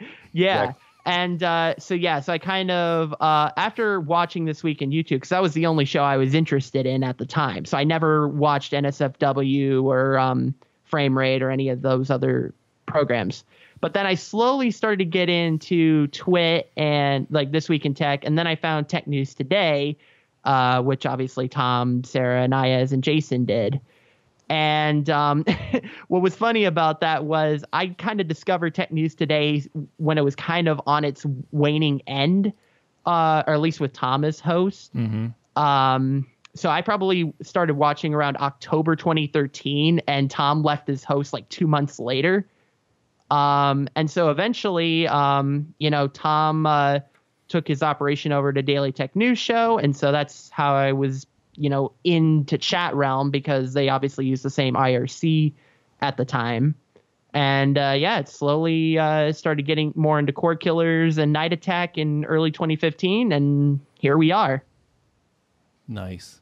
Right. and uh so yeah so i kind of uh after watching this week in youtube because that was the only show i was interested in at the time so i never watched nsfw or um frame rate or any of those other programs but then i slowly started to get into twit and like this week in tech and then i found tech news today uh, which obviously Tom, Sarah, Iyaz, and Jason did. And um, *laughs* what was funny about that was I kind of discovered Tech News today when it was kind of on its waning end, uh, or at least with Tom as host. Um, so I probably started watching around October 2013, and Tom left as host like two months later. Um, and so eventually, um, you know, Tom uh, took his operation over to Daily Tech News Show, and so that's how I was, you know, into Chat Realm because they obviously used the same IRC at the time. And uh, yeah, it slowly uh, started getting more into Core Killers and Night Attack in early 2015, and here we are. Nice.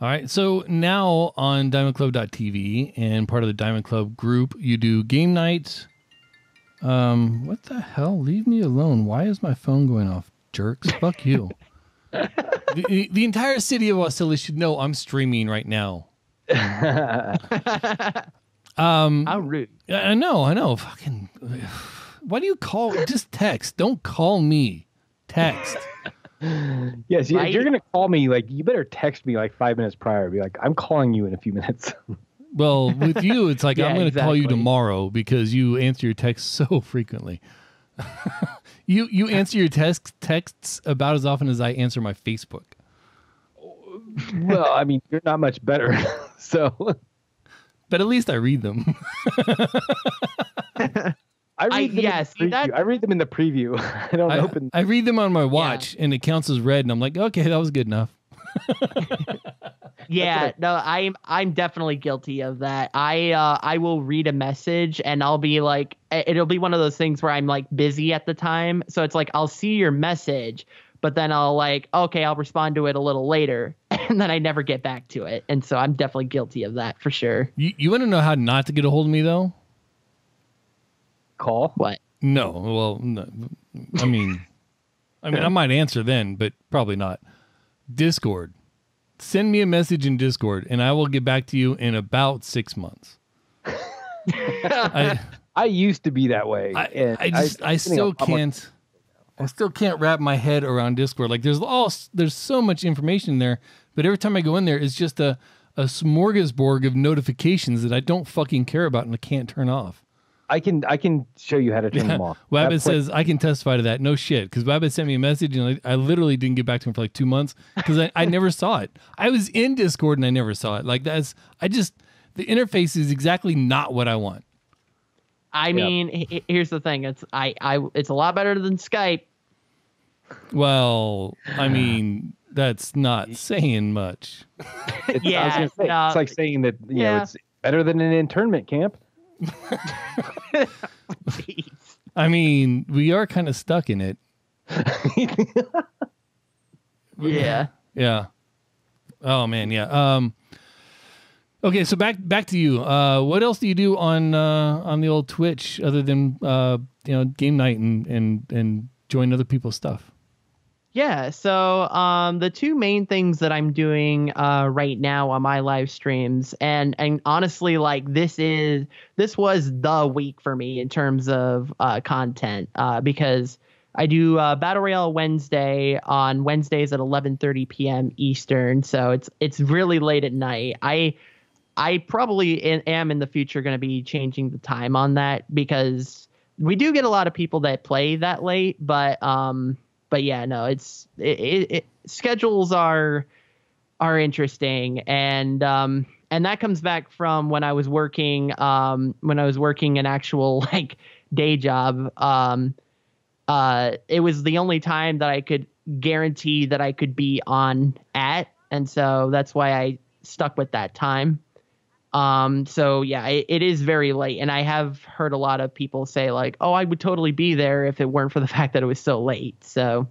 All right. So now on diamondclub.tv and part of the Diamond Club group, you do game nights. Um, what the hell? Leave me alone. Why is my phone going off? Jerks. Fuck you. *laughs* the, the entire city of Wasilla should know I'm streaming right now. *laughs* um, How rude. I I know, I know. Fucking. *sighs* Why do you call? Just text. Don't call me. Text. *laughs* *laughs* yes, yeah, if you're gonna call me, like you better text me like five minutes prior. Be like, I'm calling you in a few minutes. *laughs* Well, with you, it's like Yeah, I'm going to call you tomorrow because you answer your texts so frequently. *laughs* you you answer your text texts about as often as I answer my Facebook. well, I mean, you're not much better. so But at least I read them. I read I- them. yeah, in see, the that- preview. I read them in the preview. *laughs* I don't I, open. I read them on my watch and it counts as read, and I'm like, okay, that was good enough. *laughs* Yeah, no, I'm I'm definitely guilty of that. I uh I will read a message and I'll be like it'll be one of those things where I'm like busy at the time. So it's like I'll see your message, but then I'll like, okay, I'll respond to it a little later. *laughs* And then I never get back to it. And so I'm definitely guilty of that for sure. You you want to know how not to get a hold of me though? Call. What? No. Well, no, I mean, I mean, I might answer then, but probably not. Discord. Send me a message in Discord, and I will get back to you in about six months. *laughs* I, I used to be that way. I, and I just I, I'm getting a still can't I still can't wrap my head around Discord. Like there's all there's so much information there, but every time I go in there, it's just a a a smorgasbord of notifications that I don't fucking care about and I can't turn off. I can I can show you how to turn them off. *laughs* Wabbit That's what- says I can testify to that. No shit, because Wabbit sent me a message and I, I literally didn't get back to him for like two months because I, I never saw it. I was in Discord and I never saw it. Like that's I just the interface is exactly not what I want. I mean, he- he- here's the thing. It's I I it's a lot better than Skype. Well, I *sighs* mean that's not saying much. it's, Yeah, say, no. it's like saying that you know it's better than an internment camp. *laughs* I mean we are kind of stuck in it. *laughs* yeah. Yeah. Oh man, yeah. Um Okay, so back back to you. Uh what else do you do on uh on the old Twitch other than uh you know game night and and and join other people's stuff? Yeah, so um, the two main things that I'm doing uh, right now on my live streams, and and honestly, like this is this was the week for me in terms of uh, content uh, because I do uh, Battle Royale Wednesday on Wednesdays at 11:30 p.m. Eastern, so it's it's really late at night. I I probably in, am in the future going to be changing the time on that because we do get a lot of people that play that late, but um, but yeah, no, it's it, it, it schedules are are interesting. And um and that comes back from when I was working um when I was working an actual *laughs* like day job. Um uh it was the only time that I could guarantee that I could be on at. And so that's why I stuck with that time um so yeah it, it is very late and I have heard a lot of people say like oh I would totally be there if it weren't for the *laughs* fact that it was so late so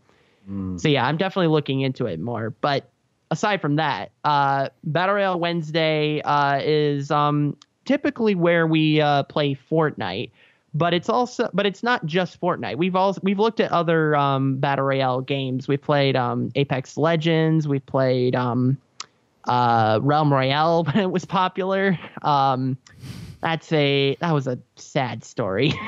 so yeah, I'm definitely looking into it more. But aside from that, uh, Battle Royale Wednesday uh, is um, typically where we uh, play Fortnite. But it's also, but it's not just Fortnite. We've also we've looked at other um, battle royale games. We've played um, Apex Legends. We've played um, uh, Realm Royale *laughs* when it was popular. Um, that's a that was a sad story. *laughs*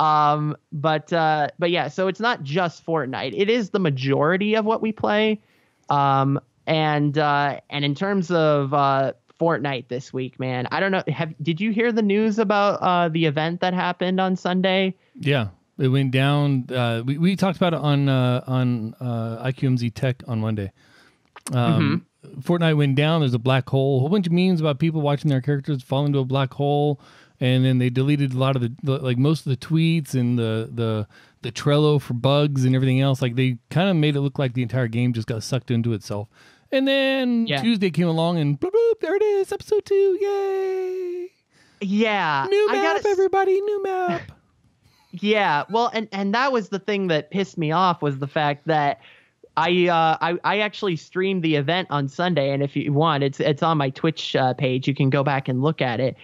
Um, but uh, but yeah, so it's not just Fortnite. It is the majority of what we play. Um, and uh, and in terms of uh, Fortnite this week, man, I don't know. Have did you hear the news about uh, the event that happened on Sunday? Yeah. It went down uh we, we talked about it on uh on uh IQMZ Tech on Monday. Um Fortnite went down, there's a black hole, a whole bunch of memes about people watching their characters fall into a black hole and then they deleted a lot of the, the like most of the tweets and the the the Trello for bugs and everything else. Like they kind of made it look like the entire game just got sucked into itself. And then Yeah. Tuesday came along and bloop, bloop, there it is, episode two, yay! Yeah, New I map, gotta everybody, new map. *laughs* Yeah, well, and and that was the thing that pissed me off was the fact that I uh I, I actually streamed the event on Sunday, and if you want, it's it's on my Twitch uh, page. You can go back and look at it.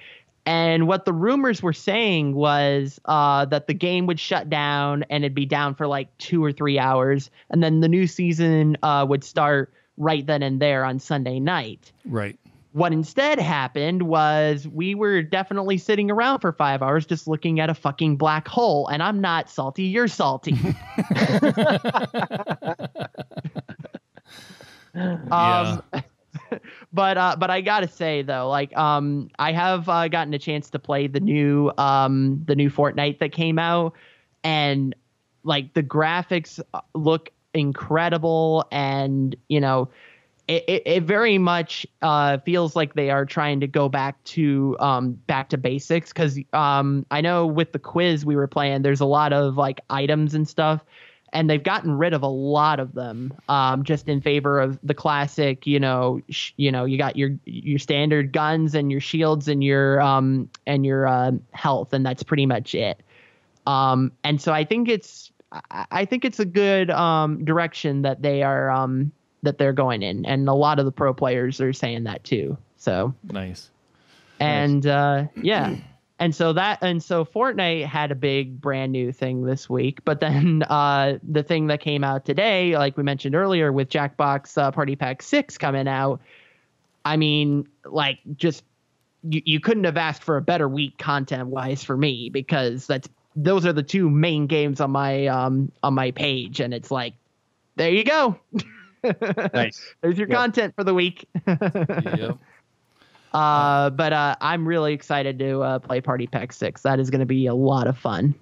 And what the rumors were saying was uh, that the game would shut down and it'd be down for like two or three hours, and then the new season uh, would start right then and there on Sunday night. right. What instead happened was we were definitely sitting around for five hours just looking at a fucking black hole. And I'm not salty, you're salty. *laughs* *laughs* um, *laughs* but uh, but I gotta say though, like um, I have uh, gotten a chance to play the new um, the new Fortnite that came out, and like the graphics uh, look incredible, and you know it, it, very much uh, feels like they are trying to go back to um, back to basics because um, I know with the quiz we were playing, there's a lot of like items and stuff, and they've gotten rid of a lot of them um, just in favor of the classic. You know, sh- you know, you got your your standard guns and your shields and your um, and your uh, health, and that's pretty much it. Um, and so I think it's I I think it's a good um, direction that they are um, that they're going in, and a lot of the pro players are saying that too. So Nice. and uh, yeah, *clears throat* and so that and so Fortnite had a big brand new thing this week, but then *laughs* uh, the thing that came out today, like we mentioned earlier, with Jackbox uh, Party Pack Six coming out, I mean, like just you, you couldn't have asked for a better week content wise for me because that's those are the two main games on my um on my page, and it's like there you go. *laughs* Nice. *laughs* There's your Yep. content for the week. *laughs* yep. uh, but uh, I'm really excited to uh, play Party Pack Six. That is going to be a lot of fun.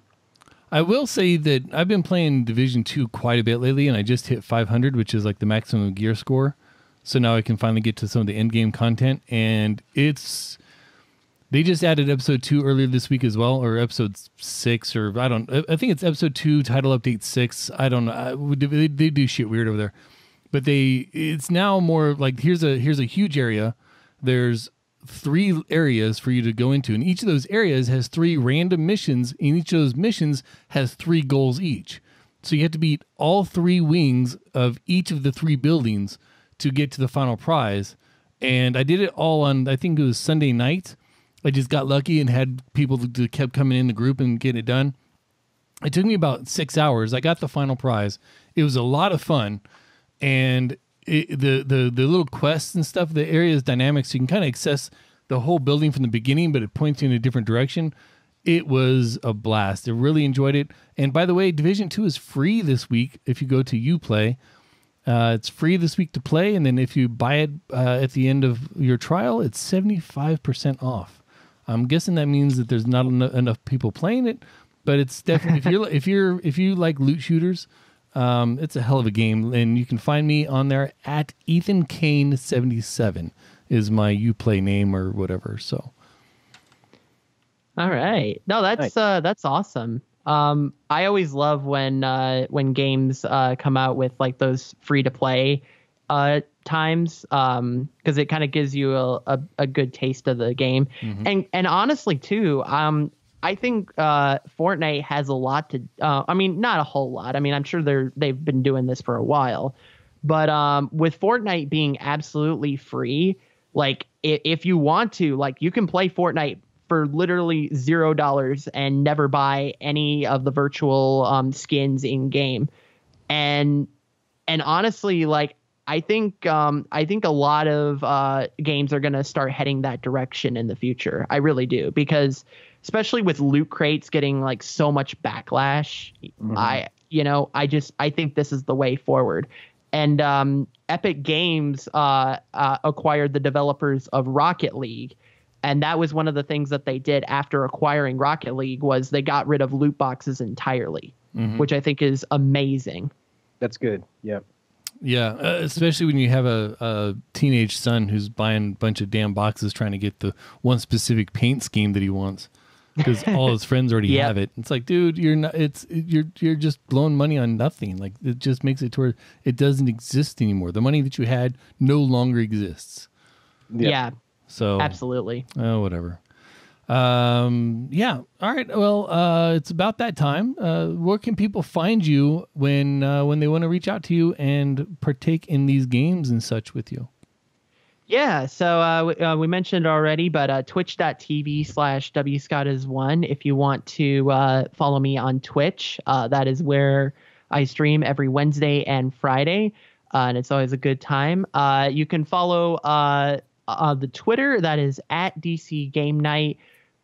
I will say that I've been playing Division Two quite a bit lately, and I just hit 500, which is like the maximum gear score. So now I can finally get to some of the end game content, and it's they just added episode two earlier this week as well, or episode six, or I don't. I I think it's episode two, title update six. I don't know. I, they, they do shit weird over there, but they it's now more like here's a here's a huge area. There's three areas for you to go into, and each of those areas has three random missions, and each of those missions has three goals each. So you have to beat all three wings of each of the three buildings to get to the final prize. And I did it all on I think it was Sunday night. I just got lucky and had people that kept coming in the group and getting it done. It took me about six hours. I got the final prize. It was a lot of fun, and it, the the the little quests and stuff. The area is dynamic, so you can kind of access the whole building from the beginning, but it points you in a different direction. It was a blast. I really enjoyed it. And by the way, Division Two is free this week if you go to UPlay. Uh, it's free this week to play, and then if you buy it uh, at the end of your trial, it's seventy five percent off. I'm guessing that means that there's not eno- enough people playing it, but it's definitely if you're *laughs* if you're if you like loot shooters, um, it's a hell of a game, and you can find me on there at Ethan Caine seventy seven is my UPlay name or whatever. So All right. No, that's Nice. uh that's awesome. Um I always love when uh when games uh come out with like those free to play uh times um because it kind of gives you a, a a good taste of the game. And and honestly too, um I think uh Fortnite has a lot to uh I mean not a whole lot. I mean I'm sure they're they've been doing this for a while. But um with Fortnite being absolutely free, like if, if you want to, like you can play Fortnite for literally zero dollars and never buy any of the virtual um, skins in game. And and honestly, like I think um, I think a lot of uh, games are gonna start heading that direction in the future. I really do because especially with loot crates getting like so much backlash, I you know I just I think this is the way forward. And um, Epic Games uh, uh, acquired the developers of Rocket League, and that was one of the things that they did after acquiring Rocket League was they got rid of loot boxes entirely, which I think is amazing. That's good. Yeah. yeah, uh, especially when you have a, a teenage son who's buying a bunch of damn boxes trying to get the one specific paint scheme that he wants because all his friends already *laughs* Yep. have it. It's like, dude, you're not. It's you're you're just blowing money on nothing. Like it just makes it to where it doesn't exist anymore. The money that you had no longer exists. Yep. Yeah, So absolutely. Oh, whatever. Um, yeah. All right. Well, uh, it's about that time. Uh, where can people find you when uh, when they want to reach out to you and partake in these games and such with you? Yeah, so uh, we, uh, we mentioned already, but uh, twitch.tv slash wscott is one. If you want to uh, follow me on Twitch, uh, that is where I stream every Wednesday and Friday, uh, and it's always a good time. You can follow the Twitter, that is at DC Game Night.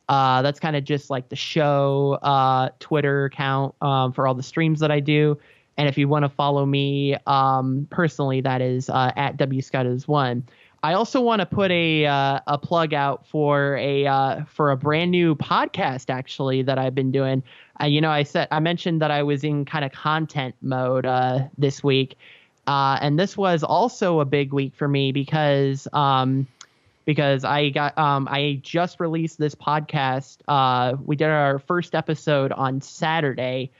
That's kind of just like the show Twitter account um, for all the streams that I do. And if you want to follow me um, personally, that is at wscott is one. I also want to put a uh, a plug out for a uh, for a brand new podcast actually that I've been doing. Uh, you know, I said I mentioned that I was in kind of content mode uh, this week, uh, and this was also a big week for me because um, because I got um, I just released this podcast. Uh, we did our first episode on Saturday,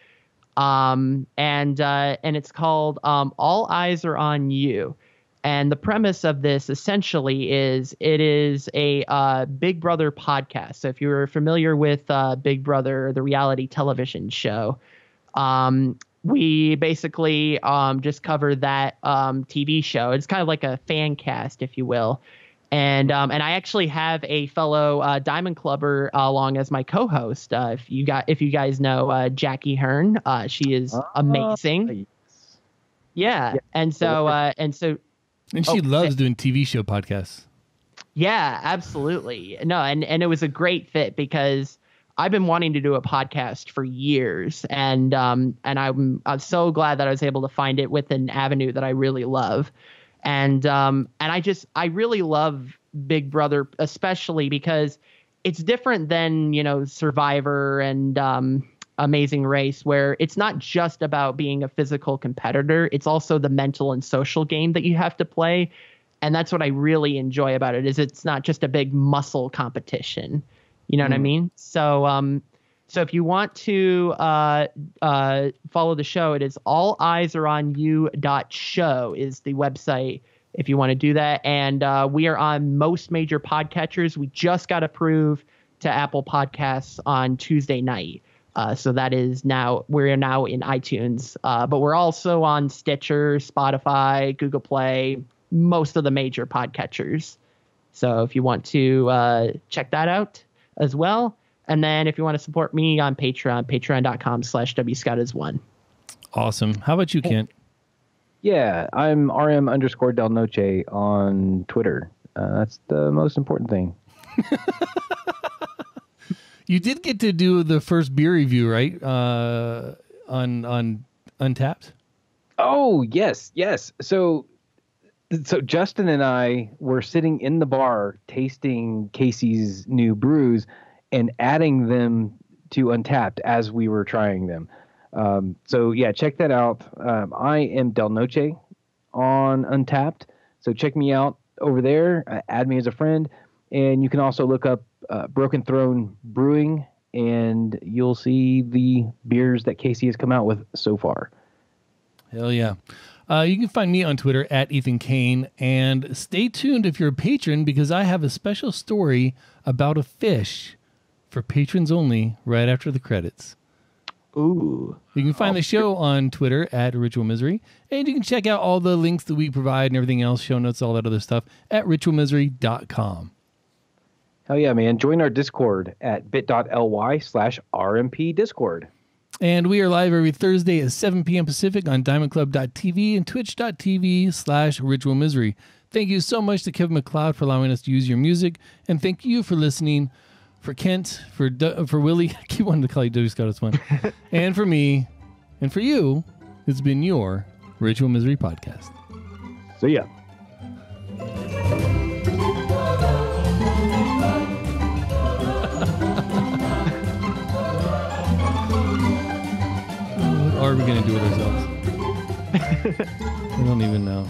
um, and and it's called um, "All Eyes Are on You." And the premise of this essentially is it is a uh, Big Brother podcast. So if you're familiar with uh, Big Brother, the reality television show, um, we basically um, just cover that um, TV show. It's kind of like a fan cast, if you will. And um, and I actually have a fellow uh, Diamond Clubber uh, along as my co-host. Uh, if you got if you guys know uh, Jackie Hearn, uh, she is amazing. Yeah, and so uh, and so And she Oh, loves doing TV show podcasts. Yeah, absolutely. No, and and it was a great fit because I've been wanting to do a podcast for years, and um, and I'm I'm so glad that I was able to find it with an avenue that I really love, and um, and I just I really love Big Brother, especially because it's different than you know Survivor and um, Amazing Race, where it's not just about being a physical competitor; it's also the mental and social game that you have to play, and that's what I really enjoy about it. Is it's not just a big muscle competition you know mm. what I mean? So, um, so if you want to uh, uh, follow the show, it is all eyes are on you dot show is the website if you want to do that. And uh, we are on most major podcatchers. We just got approved to Apple Podcasts on Tuesday night. Uh, so that is now we're now in iTunes, uh, but we're also on Stitcher, Spotify, Google Play, most of the major podcatchers. So if you want to uh, check that out, as well. And then if you want to support me on Patreon, patreon.com slash wscott is one. Awesome. How about you, Kent? Yeah, I'm RM underscore Del Noche on Twitter. Uh, that's the most important thing. *laughs* you did get to do the first beer review, right? Uh, on on Untappd. Oh yes, yes. So so Justin and I were sitting in the bar tasting Casey's new brews and adding them to Untappd as we were trying them. Um, so yeah, check that out. Um, I am Del Noche on Untappd, so check me out over there. Uh, add me as a friend, and you can also look up uh, Broken Throne Brewing, and you'll see the beers that Casey has come out with so far. Hell yeah! Uh, you can find me on Twitter at Ethan Caine. And stay tuned if you're a patron because I have a special story about a fish for patrons only right after the credits. Ooh. You can find oh. the show on Twitter at Ritual Misery. And you can check out all the links that we provide and everything else, show notes, all that other stuff at ritualmisery.com. Hell yeah, man. Join our Discord at bit.ly slash RMP Discord. And we are live every Thursday at 7 p.m. Pacific on diamondclub.tv and twitch.tv slash ritual misery. Thank you so much to Kevin MacLeod for allowing us to use your music. And thank you for listening. For Kent, for for Willie, *laughs* I keep wanting to call you W. Scott as one. *laughs* and for me, and for you, it's been your Ritual Misery Podcast. See ya. Are we going to do it ourselves? we don't even know.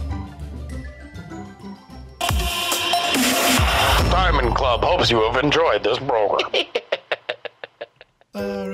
Diamond Club hopes you have enjoyed this program. *laughs* R